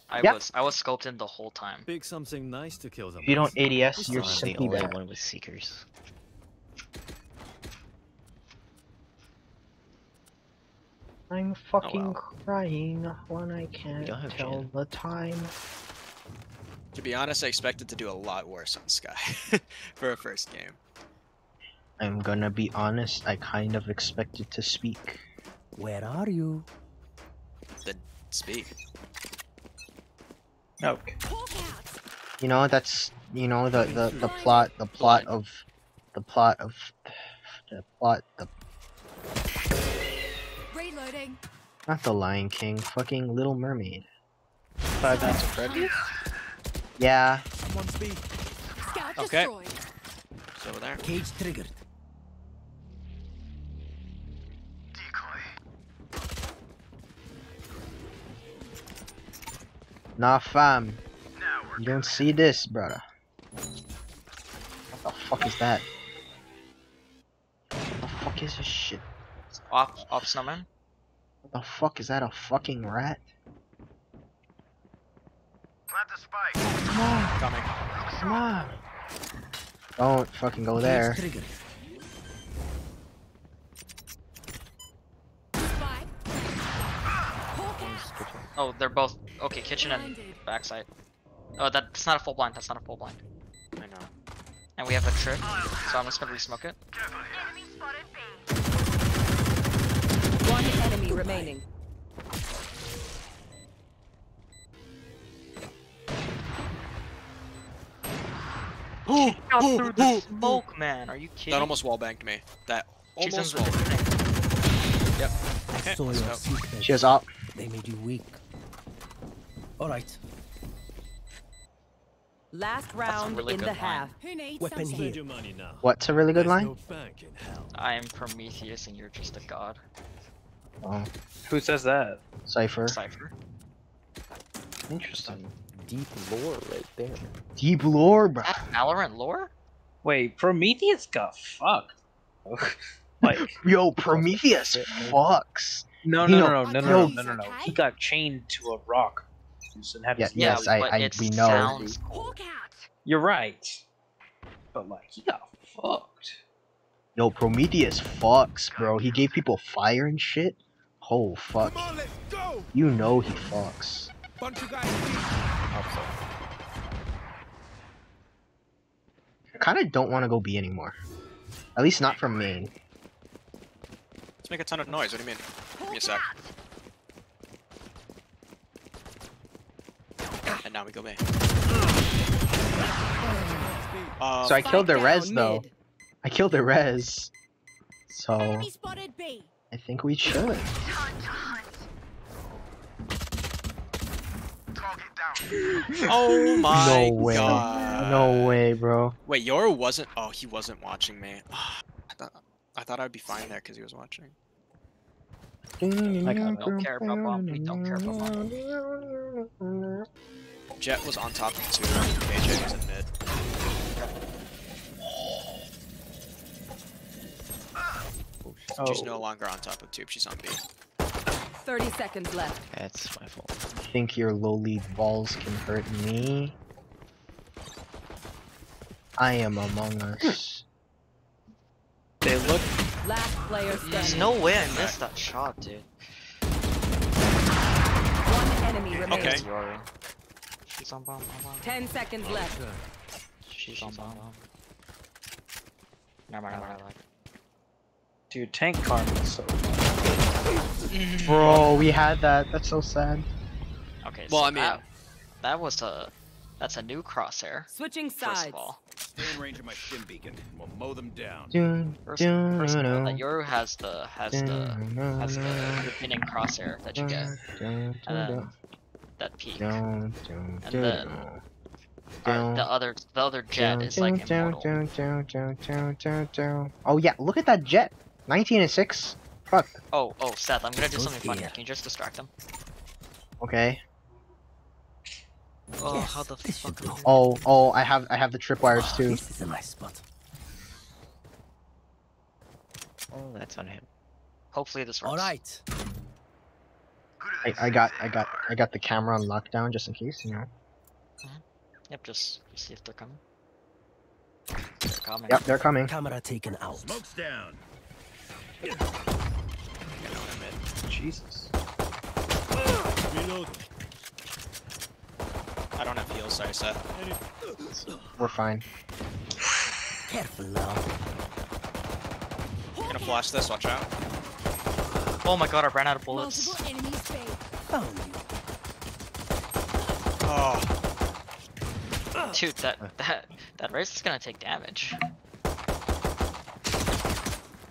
I Yeah. was I was scoped in the whole time. Pick something nice to kill them. If you don't. ADS, you're I'm the only bad. one with seekers. I'm oh, fucking wow. crying when I can't tell Jan. the time. To be honest, I expected to do a lot worse on Skye [laughs] for a first game. I'm gonna be honest. I kind of expected to speak. Where are you? Then speak. Okay. You know, that's you know the the the plot the plot of the plot of the plot the Reloading. not the Lion King, fucking Little Mermaid. Five Nights at Freddy's. Yeah, Someone's B. Scout Okay. destroyed. It's over there. Cage triggered. Nah, fam. You don't see this, brother. What the fuck is that? What the fuck is this shit? Op, op snowman. What the fuck is that? A fucking rat? Come on, Coming. come on. Don't fucking go there. Oh, they're both okay. Kitchen and backside. Oh, that's not a full blind. That's not a full blind. I know. And we have a trip, so I'm just gonna resmoke it. One enemy remaining. She got through the smoke, man. Are you kidding? That almost wall banged me. That almost wall. thing. Yep. I saw your go. She has op. They made you weak. All right. Last round really in the line. half. Who needs Weapon some here. Your money now. What's a really good line? no bank in hell. I am Prometheus and you're just a god. Oh, Who says that? Cypher. Cypher. Interesting. Deep lore right there. Deep lore, bro. That Valorant lore? Wait, Prometheus got fucked. [laughs] like, [laughs] Yo, Prometheus fucks. no, You no, know- no, no, no, yo- no, no, no, no. He got chained to a rock. And had Yeah, his yes, I, but I, it we know. sounds Hawk. You're right. But like, he got fucked. Yo, Prometheus fucks, bro. He gave people fire and shit. Oh fuck. On, let's go. You know he fucks. Bunch of guys. I kind of don't want to go B anymore. At least not from main. Let's make a ton of noise. What do you mean? Give me a sec. Now we go B. Um, So I killed the Spike res down though. I killed the res. So Enemy spotted B. I think we should. oh [laughs] my no way. god. No way, bro. Wait, Yoru wasn't. Oh, he wasn't watching me. [sighs] I thought I thought I'd be fine there because he was watching. Like, I don't care about bomb. We don't care about bomb. Jett was on top of two. KJ was in mid. Oh, she's Oh. no longer on top of tube. She's on B. 30 seconds left. That's my fault. Think your lowly balls can hurt me? I am among us. They look. Last player There's no way I missed that shot, dude. One enemy remaining. Okay. Yoru. She's on bomb, on bomb. 10 seconds oh, left. She's on bomb. Never mind, never mind, never mind. Dude, tank karma is so. [laughs] Bro, we had that. That's so sad. Okay, Well, I mean- that, that was a that's a new crosshair. Switching sides. First of all, Stay in range of my stim beacon. and We'll mow them down. Dun, first, dun, first of all, dun, that Yoru has the has the dun, has the dun, repeating crosshair that you get, and then dun, that peak. dun, dun, And dun, then- dun, Or the other the other Jett dun, is like dun, immortal. dun, dun, dun, dun, dun, dun. Oh yeah, look at that Jett. 19 and 6. Fuck. Oh oh Seth, I'm gonna do Goes something funny. Can you just distract him? Okay. Oh Yes, how the this fuck? Oh, oh, I have I have the tripwires Ah, too. This is a nice spot. Oh, that's on him. Hopefully this works. All right. I, I got I got I got the camera on lockdown just in case, you know. Mm-hmm. Yep, just, just see if they're coming. They're coming. Yep, they're coming. Camera taken out. Smoke's down. Jesus. Reload. I don't have heals. Sorry, Seth. We're fine. Careful now. I'm gonna flash this. Watch out. Oh my god, I ran out of bullets. Multiple enemies B. Found you. Oh, Dude, that uh. that that Raze is gonna take damage.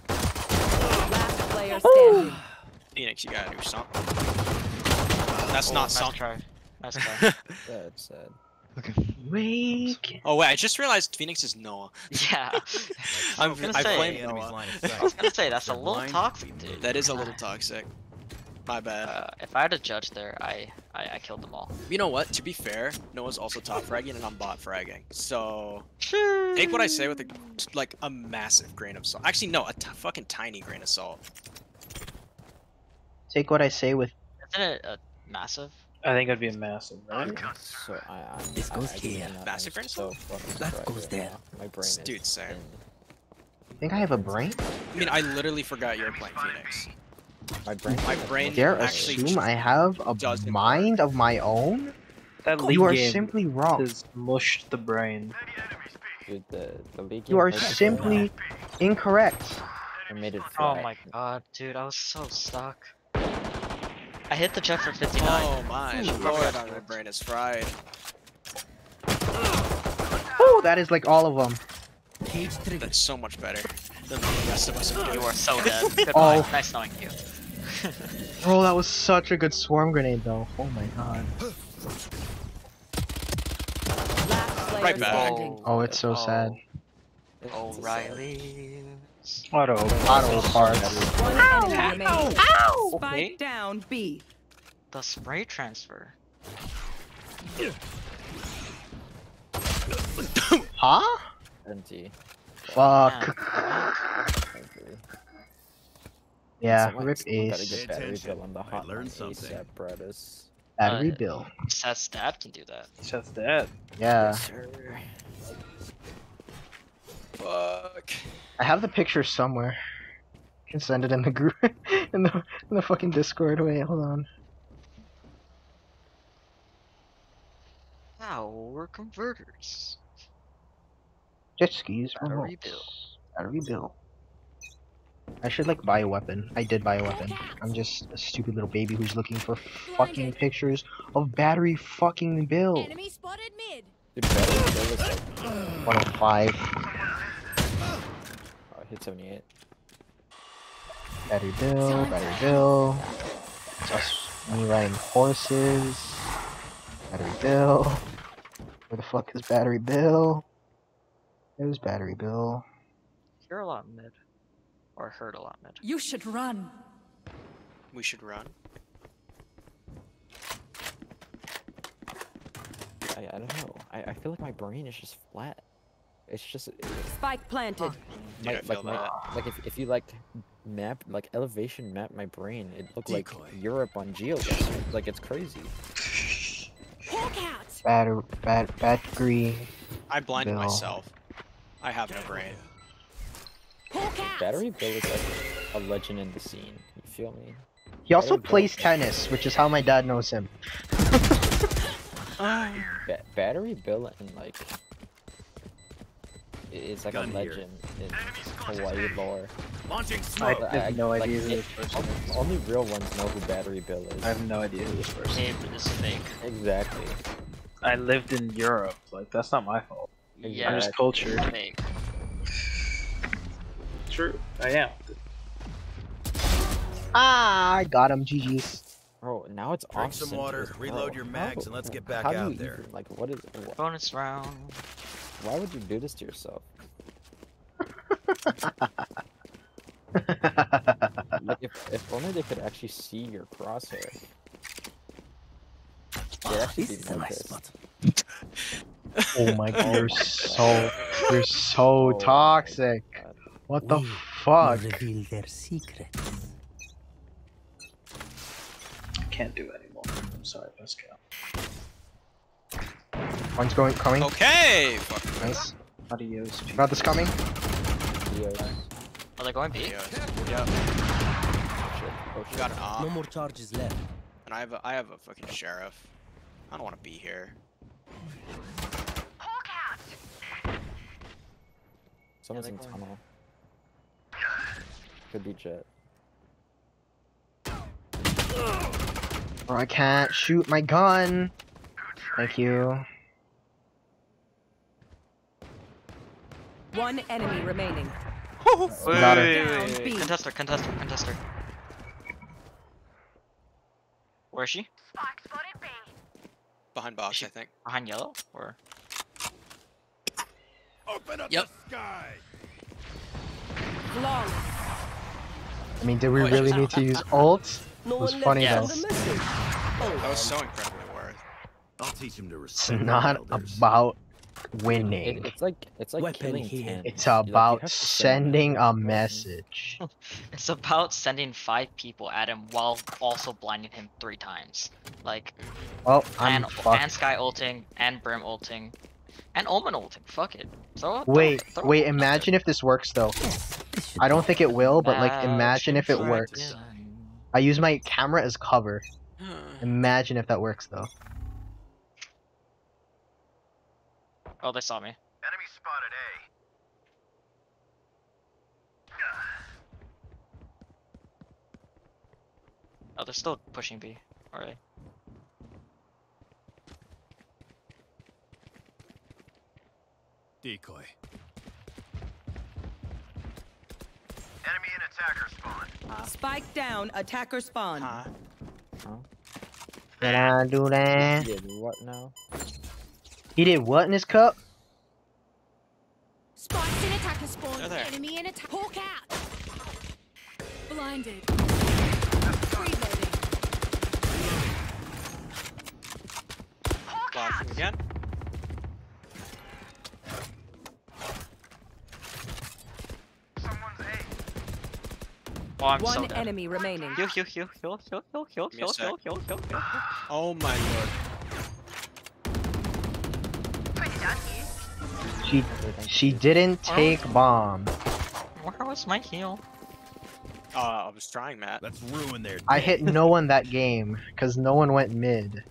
Last player standing. Phoenix, you gotta do something. Oh, That's Oh, not nice something. try. Nice try. That's [laughs] sad. Wake. Oh wait, I just realized Phoenix is Noah. yeah. [laughs] I'm, was gonna I say- blamed Noah. line I was gonna say that's [laughs] a little toxic, dude. That is a little [laughs] toxic. My bad. Uh, if I had a judge there, I, I I killed them all. You know what? To be fair, Noah's also top fragging and I'm bot fragging. So take what I say with a like a massive grain of salt. Actually, no, a t- fucking tiny grain of salt. Take what I say with Isn't it a massive? I think it'd be a massive, right? So I, I'm, This I- goes I just here. Massive I'm brain so That surprised goes right there. now. My brain is Dude, same. in- think I have a brain? I mean, I literally forgot you were playing Phoenix. My brain. My brain Dare assume I have a doesn't work. mind of my own? That league You are game simply wrong. has mushed the brain. Dude, the, the league You are simply incorrect. I made it Oh fly. my god, dude, I was so stuck. I hit the Jett for 59. Oh my lord, my brain is fried. Oh, that is like all of them. Cage trigger. That's so much better than the rest of us. are You are so dead. [laughs] Goodbye. Oh. Nice knowing you. Bro, [laughs] oh, that was such a good swarm grenade though. Oh my god. Right back. standing. Oh, it's so sad. O'Reilly. Auto. Auto parts. One enemy remaining. Okay. Spike down B. The spray transfer. [coughs] Huh? Empty. Fuck. Yeah, Someone- rip someone gotta ace. get battery bill on the hot learn line something. ASAP, Bradis. Battery Uh, bill. Seth Stab can do that. Just that. Yeah. Fuck. I have the picture somewhere. I can send it in the group [laughs] in the in the fucking Discord. Wait, hold on. Power converters. Jet skis. Battery remotes. bill. Battery bill. I should like buy a weapon. I did buy a weapon. I'm just a stupid little baby who's looking for fucking pictures of battery fucking bill. Enemy spotted mid. Dude, battery bill is like 105. Hit 78. Battery bill. Battery bill. It's us me riding horses. Battery bill. Where the fuck is battery bill? There's battery bill. Hear a lot mid. Or heard a lot mid. You should run. We should run. I, I don't know. I, I feel like my brain is just flat. It's just Spike planted. Dude, my, feel like my, that. like if, if you like map like elevation map my brain, it looked like Europe on GeoGuessr. Like it's crazy. Hawk out. Batter, bat, battery. I blinded Bill. myself. I have no brain. Hawk out. Battery Bill is like a legend in the scene. You feel me? He also Battery Bill- plays tennis, which is how my dad knows him. [laughs] Ba- Battery Bill and like i- is like Gun a here. legend in Hawaii lore. Launching I smoke. have no like, idea who this person is. Only real ones know who Battery Bill is. I have no idea who this person is. Name is fake. Exactly. I lived in Europe. Like, that's not my fault. Yeah, I'm just cultured. fake. True. I am. Ah, I got him. GG's. Bro, now it's Drink off some water, reload your mags, How- and let's get back out there. even- like, what is? wh- Bonus round. Why would you do this to yourself? Like, if, if only they could actually see your crosshair. They'd ah, actually This be is a more nice spot. Oh my god, you're so you're so [laughs] Oh, toxic. What the We fuck? reveal their secret. I can't do it anymore. I'm sorry, Pascal. One's going coming. Okay. Fuck. Nice. Adios. Got this coming. Dios. Are they going B? Yep. Shit. Oh, We shit. got an op, No more charges left. and I have a I have a fucking sheriff. I don't want to be here. Hawk out. Someone's they're in going- tunnel. Could be Jett. Or I can't shoot my gun. Thank you. One enemy remaining. [laughs] Wait, Got her. wait, Down wait, wait, B. wait. Contester, contester, contester. Where is she? Spike spotted B. Behind box, I think. Behind yellow? Or Open up Yep. the sky. Flawless. I mean, did we Oh, really need to use ult? No It was funny left though. to send a message. Oh, That was oh. so incredibly worth. I'll teach him to It's respect their not elders. about It, winning. it's like it's like Weapon killing here. It's You, like, about have to send sending a [laughs] message. [laughs] it's about sending five people at him while also blinding him three times. Like Well, I'm and fucked. and Skye ulting and Brim ulting and Omen ulting. Fuck it. Throw, throw, Wait, throw wait, imagine if this works though. yes. This should I don't think it will, but like imagine if it works. I use my camera as cover. [sighs] Imagine if that works though. Oh, they saw me. Enemy spotted A. Oh, they're still pushing B. Alright. Decoy. Enemy in attacker spawn. Spike down, attacker spawn. Huh? Did I do that? Did what now? He did what in his cup? Spikes in attacker spawn. They're there. Enemy in attack. Hawk out. Blinded. Reloading. Flashing again. Oh, I'm One so dead. enemy remaining. Heal, heal, heal, heal, heal, heal, heal, Give me a heal, sec. heal, heal, heal, heal. Oh my lord. She she didn't take bomb. Where was my heal? Uh, I was trying, Matt. Let's ruin their I hit no one that game because no one went mid.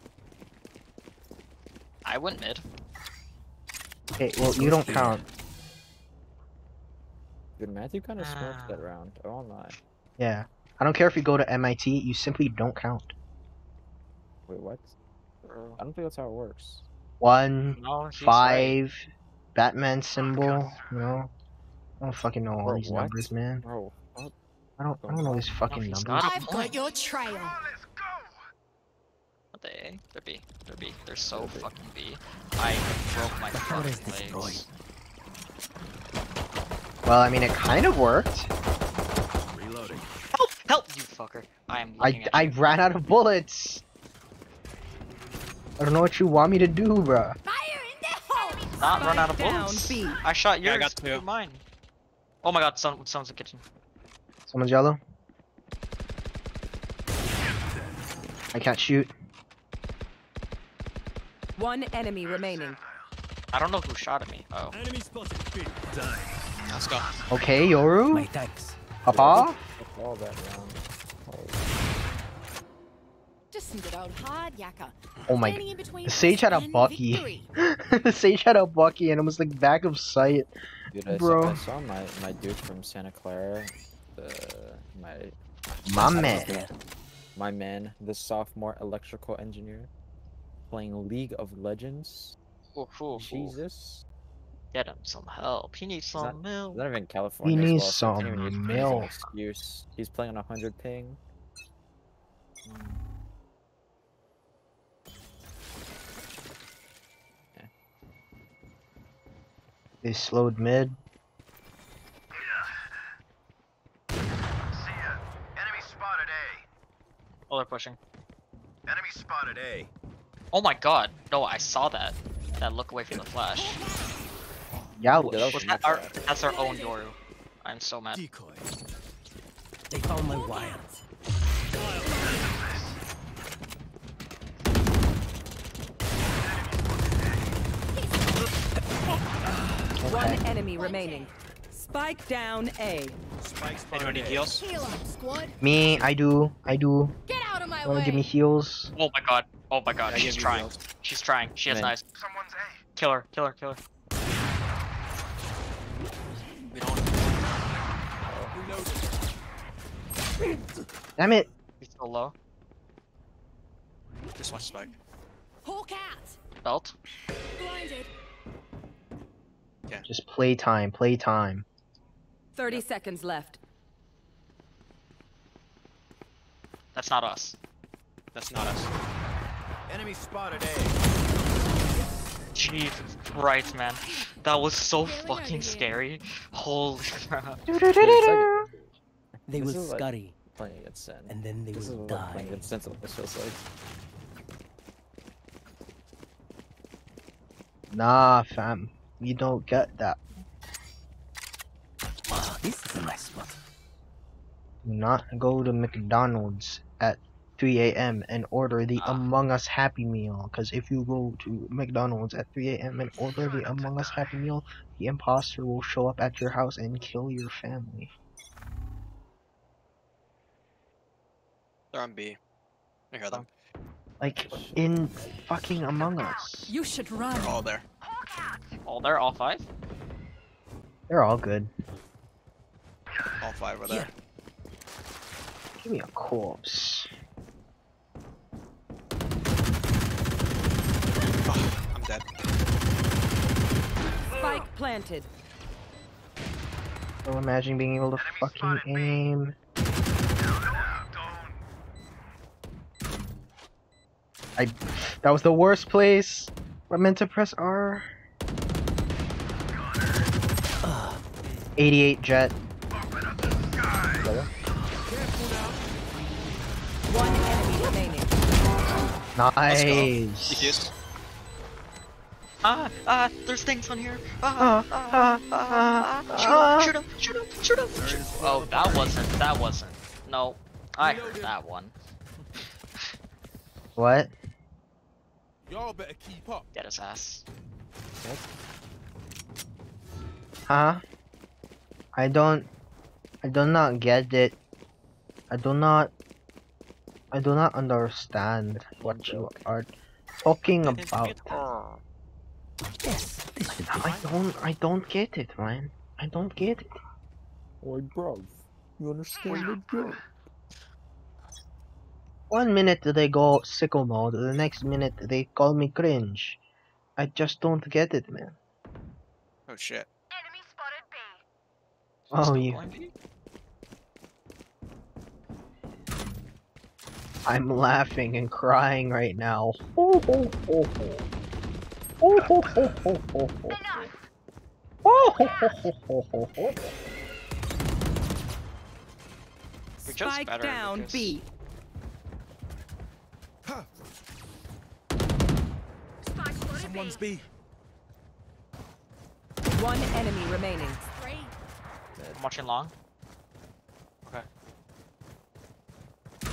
I went mid. Okay, well you don't count. Dude, Matthew kind of smoked Ah. that round. I won't lie. Yeah, I don't care if you go to MIT. You simply don't count. Wait, what? I don't think that's how it works. One, No, she's five, Batman oh symbol. You know, I don't fucking know all Bro, these what? numbers, man. Bro, what? I don't. I don't know these fucking he's numbers. got a I've got your trail. Are they? They're B. They're B. They're so fucking B. I broke my fucking legs. Well, I mean, it kind of worked. Reloading. Help! Help, you fucker! I am I I ran out of bullets. I don't know what you want me to do, bruh. Fire in the hole. Not run out of Spike down, bullets. B. I shot Yeah, I yours. got two. mine. Oh my god, some, someone's in the kitchen. Someone's yellow. I can't shoot. One enemy remaining. I don't know who shot at me. Oh. Enemy spotted. B. Dying. Let's go. Okay, Yoru. My thanks. Papa. All that round. Holy Just some good old hard yakka. Oh my. Standing in between The Sage had a Bucky. the [laughs] Sage had a Bucky and it was like back of sight. Dude, I, Bro. Saw, I saw my, my dude from Santa Clara, the, my My man. There. my man, the sophomore electrical engineer, playing League of Legends. Ooh, ooh, ooh. Jesus, Get him some help. He needs not- some milk. he's not even in California. as needs well, so I can't some even use him as an milk. Excuse. He's playing on a hundred ping. They slowed mid. See ya. Enemy spotted A. Oh, they're pushing. Enemy spotted A. Oh my god. No, I saw that. That look away from the flash. Yeah. That was Was that our, that's our own Yoru. I'm so mad. Decoy. They found my wires. One enemy remaining. Spike down A. Spikes Anyone need heals? Heal up, squad. Me, I do. I do. Get out of my Wanna way. give me heals? Oh my god. Oh my god. I She's trying. heals. She's trying. She has Man. knives. Kill her. Kill her. Kill her. We don't. Damn it. He's so low. Just watch spike. Hawk out. Belt. Blinded. Just play time. Play time. 30 seconds left. That's not us. That's not us. Enemy spotted A. Jesus Christ, man. That was so fucking scary. Holy crap. Dude, like- They This will is like scurry, playing against Sen. and then they This is will what die. playing against Sentinel this feels like. Nah, fam. You don't get that. Ah, this is a nice spot. Do not go to McDonald's at 3 a.m. and order the Ah. Among Us Happy Meal. Because if you go to McDonald's at 3 a.m. and order the Among Us Happy Meal, the imposter will show up at your house and kill your family. They're on B. I hear them. Like, in fucking Among Us. You should run. They're all there. All there, all five? They're all good. All five are there. Give me a corpse. Oh, I'm dead. Spike planted. So imagine being able to fucking aim. I. That was the worst place. I meant to press R. 88 Jett. One enemy remaining. Nice. Ah, ah, there's things on here. Ah, ah, ah, ah, shoot him, shoot him, shoot him, shoot him. Oh, that wasn't, that wasn't. No, I heard that one. [laughs] What? Y'all better keep up. Get his ass. Huh? I don't. I do not get it. I do not. I do not understand what you are talking about. Yes, this should be I don't. I don't get it, man. I don't get it. Oi, bro. You understand the bro? One minute they go sickle mode, the next minute they call me cringe. I just don't get it, man. Oh shit. Oh, you. I'm laughing and crying right now. Ho, ho, ho, ho. Ho, ho, ho, ho, ho, ho. Ho, ho, ho, ho, ho, ho, ho. You're just Spike better, down Lucas. B. Someone's B. One enemy remaining. I'm watching long. Okay.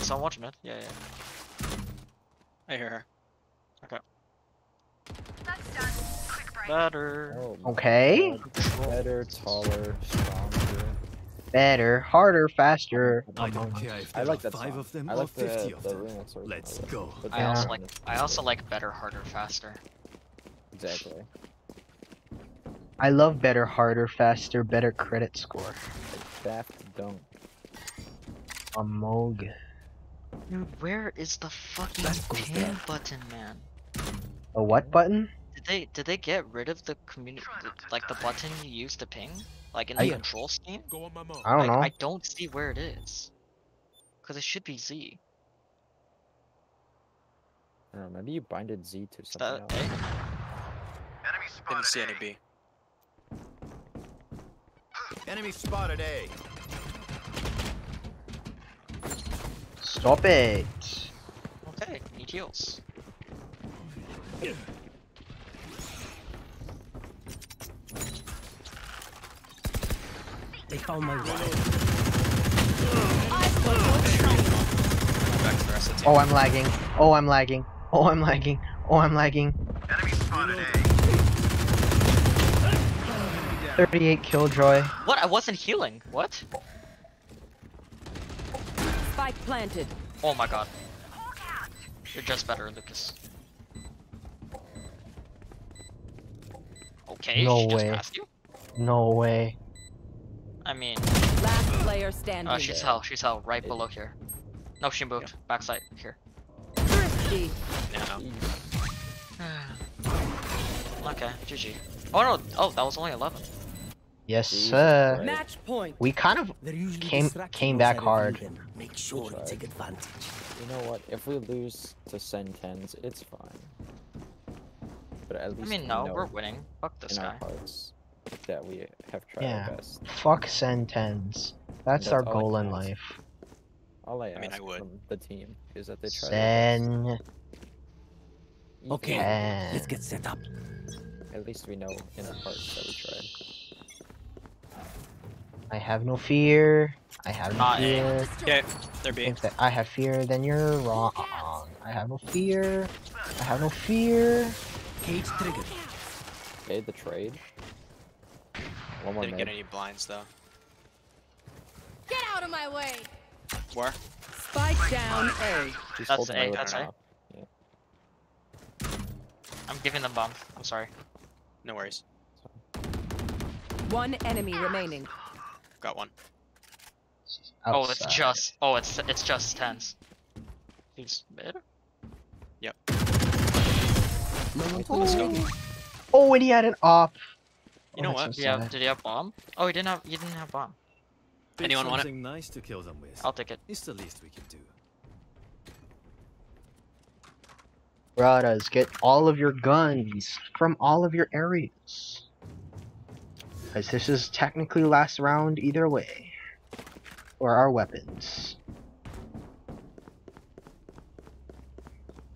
So I'm watching it. Yeah, yeah. I hear her. Okay. that's done Better. Oh, Okay. Better, taller, stronger. Better, harder, faster. I don't care if I like that five song. of them I or like the, 50 of the them. Let's go. I also like I also like better, harder, faster. Exactly. I love better, harder, faster, better credit score. Like Daft Punk. A Moog. Dude, where is the fucking That pin there. button, man? A what button? Did they did they get rid of the community like the button you use to ping, like in I- the control scheme? Go on my mark. I don't like, know. I don't see where it is. Cause it should be Z. I don't know. Maybe you binded Z to Is something that else. A? Didn't see any B. Enemy spotted A. Stop it. Okay, need heals. They found my wife. Back to the rest of the team. Oh, I'm lagging. Oh, I'm lagging. Oh, I'm lagging. Oh, I'm lagging. 38 killjoy. What? I wasn't healing. What? Spike planted. Oh my god. You're just better, Lucas. Okay, No she just way. passed you. No way. I mean, Last player standing. oh, she's hell. She's hell right below here. No, she moved. Backside here. Thrifty. Yeah. [sighs] Okay, GG. Oh no, oh, that was only 11. Yes, Jesus sir. Christ. Match point. We kind of came came back hard. Make sure you take advantage. You know what? If we lose to Sen TenZ, it's fine. But at I least mean, we no, know we're winning. Fuck this in guy. our hearts that we have tried Yeah. our best. fuck Sen TenZ. That's That's our goal in life. All I I mean, I would. from the team is that they try their. Sen. Okay, Yeah. let's get set up. At least we know in our hearts that we tried. I have no fear. I have no Not A. fear. Okay, they're B. Think that I have fear, then you're wrong. I have no fear. I have no fear. Cage triggered. Okay, the trade. One more Didn't get any blinds though. Get out of my way! Where? Spike down A. She's That's A, that's weapon A. up. Yeah. I'm giving them bomb. I'm sorry. No worries. One enemy remaining. Got one. Oh, oh it's just. Oh, it's it's just TenZ. He's mid. Yep. No one Let's go. Oh, and he had an op. You know Oh, what? that's so Yeah, did he have bomb? Oh, he didn't have. He didn't have bomb. Pick Anyone want it? something nice to kill them with. I'll take it. It's the least we can do. Brothers, get all of your guns from all of your areas. Because this is technically last round either way. Or our weapons.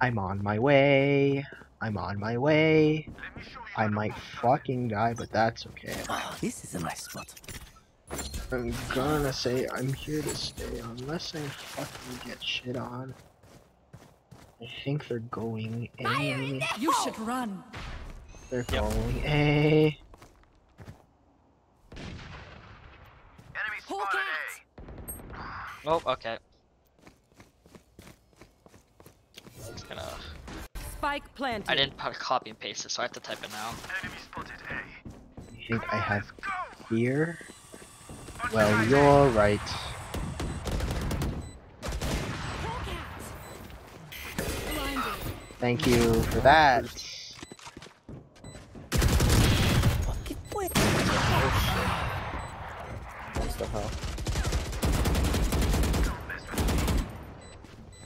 I'm on my way. I'm on my way. I might fucking die, but that's okay. Oh, this is a nice spot. I'm gonna say I'm here to stay unless I fucking get shit on. I think they're going A. You should run. They're going A. Hawk out. Oh, okay. Just gonna. Spike planted. I didn't put copy and paste it, so I have to type it now. You think I have fear? Well, you're right. Thank you for that. What the hell?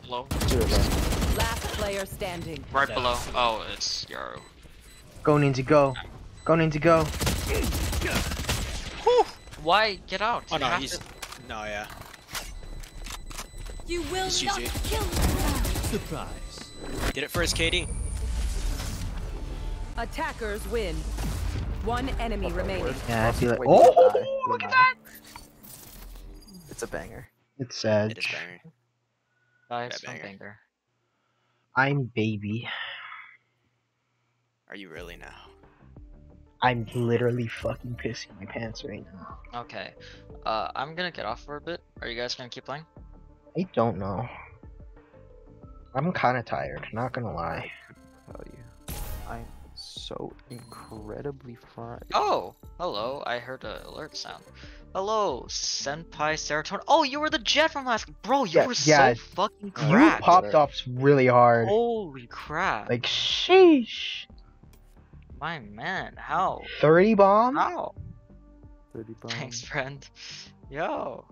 Low. Two of them. Last player standing. Right below. Oh, it's Yoru. Go Ninja go. Go Ninja go. Why get out? Oh You no, he's to- no, yeah. You will It's not GG. kill me. Surprise. Get it first, Katie. Attackers win. One enemy remaining. Yeah, I feel like. Oh, look at that! It's a banger. It's sad. It is banger. Nice, Yeah, one banger. banger. I'm baby. Are you really now? I'm literally fucking pissing my pants right now. Okay. Uh, I'm gonna get off for a bit. Are you guys gonna keep playing? I don't know. I'm kind of tired, not gonna lie. Tell you, I'm so incredibly fried. Oh, hello. I heard an alert sound. Hello, Senpai Serotonin. Oh, you were the Jett from last. Bro, you Yeah, were yeah, so fucking You popped off really hard. Holy crap. Like, sheesh. My man, how? 30 bomb? How? 30 bomb. Thanks, friend. Yo.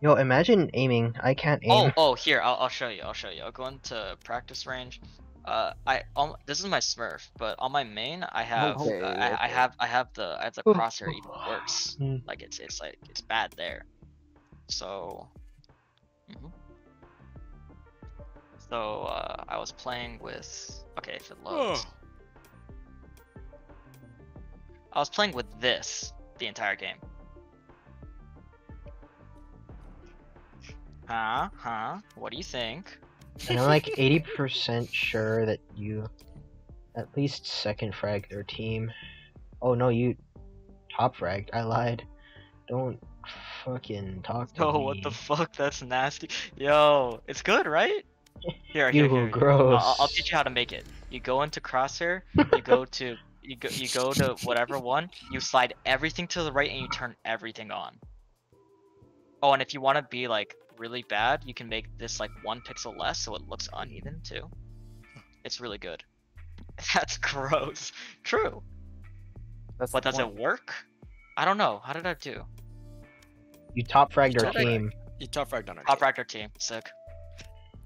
Yo, imagine aiming. I can't aim. Oh, oh, here, I'll, I'll show you. I'll show you. I'll go into practice range. Uh, I um, this is my Smurf, but on my main, I have, Okay, uh, I, I have, I have the, I have the Oh. crosshair even worse. [sighs] Hmm. Like it's, it's like it's bad there. So. mhm. So uh, I was playing with. Okay, if it loads. I was playing with this the entire game. Huh? Huh? What do you think? And I'm like 80% sure that you at least second frag their team. Oh no, you top fragged. I lied. Don't fucking talk to Yo, me. what the fuck? That's nasty. Yo, it's good, right? Here, here, here. here. gross. I'll, I'll teach you how to make it. You go into crosshair. You go [laughs] to you go you go to whatever one. You slide everything to the right and you turn everything on. Oh, and if you want to be like really bad, you can make this like one pixel less so it looks uneven too. It's really good. [laughs] That's gross. True. That's But the does it work? I don't know. How did I do? You top fragged our team. You top fragged on our Top fragged Raptor team. Sick.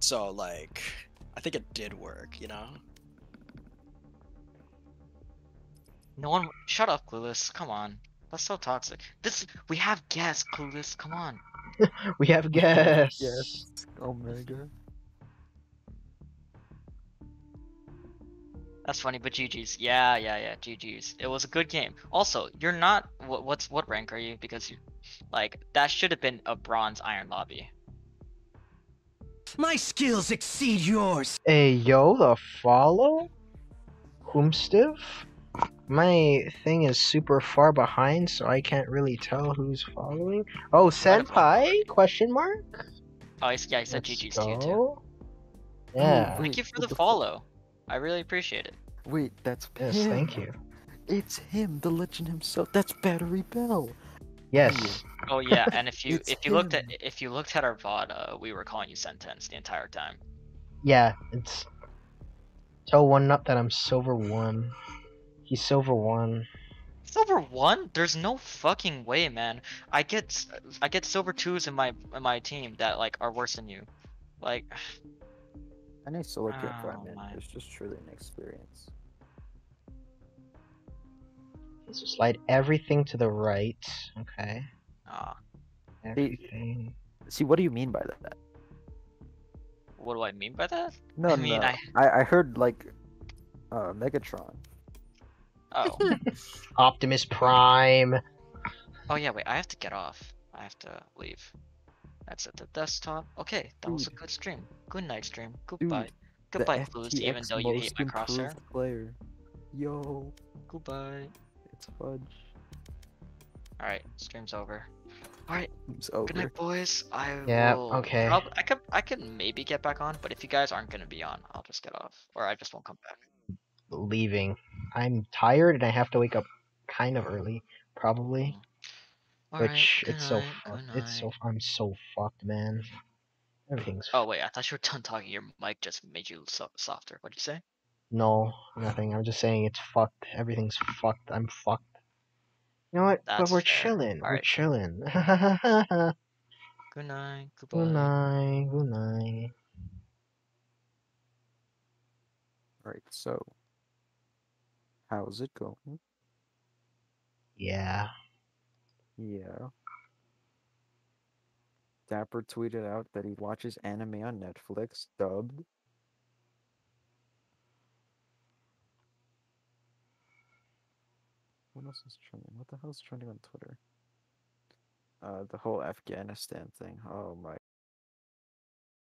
So like, I think it did work. You know. No one. Shut up, Clueless. Come on. That's so toxic. This. We have guests, Clueless. Come on. [laughs] We have guests. Yes. Omega. That's funny, but GG's. Yeah, yeah, yeah. GG's. It was a good game. Also, you're not. What, what's what rank are you? Because you, like, that should have been a bronze iron lobby. My skills exceed yours. Hey yo, the follow? Whomstiv? My thing is super far behind, so I can't really tell who's following. Oh, senpai? Question mark? Oh, he's, yeah, he said Let's GG's to you too. Yeah. Wait, Thank you for the the follow. I really appreciate it. Wait, that's Yes, him. thank you. It's him, the legend himself. That's Battery Bill. Yes. Oh yeah, and if [laughs] you if you looked at if you looked at our VOD, uh, we were calling you Sen TenZ the entire time. Yeah, it's. Tell one up that I'm silver one. He's silver one. Silver one? There's no fucking way, man. I get s- I get silver twos in my in my team that like are worse than you. Like, I know solo queue Oh, fragment my. is just truly an experience. So slide everything to the right. Okay. ah, Everything. See, what do you mean by that? what do I mean by that? No, I mean, no. I I, I heard like uh Megatron. Oh [laughs] Optimus Prime. oh yeah. Wait, I have to get off. I have to leave. That's at the desktop. Okay, that was a good stream. Good night, stream. Goodbye. the Goodbye, Flooz, even though you hate my crosshair. Player. Yo, Goodbye. it's fudge. Alright, stream's over. Alright, It's over. good night, boys. I Yeah, will. okay. prob- I could, I could maybe get back on, but if you guys aren't gonna be on, I'll just get off, or I just won't come back. Leaving. I'm tired and I have to wake up kind of early, probably. Alright, Which good it's so night, fucked. good It's so. I'm so fucked, man. Everything's Oh wait, I thought you were done talking. Your mic just made you so- softer. What'd you say? no nothing. I'm just saying it's fucked. Everything's fucked. I'm fucked. You know what? That's but we're fair. chilling. We're Alright. chilling. [laughs] Good night. Goodbye. good night. Good night. All right. so how's it going? Yeah. Yeah. Dapper tweeted out that he watches anime on Netflix dubbed. What else is trending? What the hell's trending on Twitter? Uh, the whole Afghanistan thing. Oh my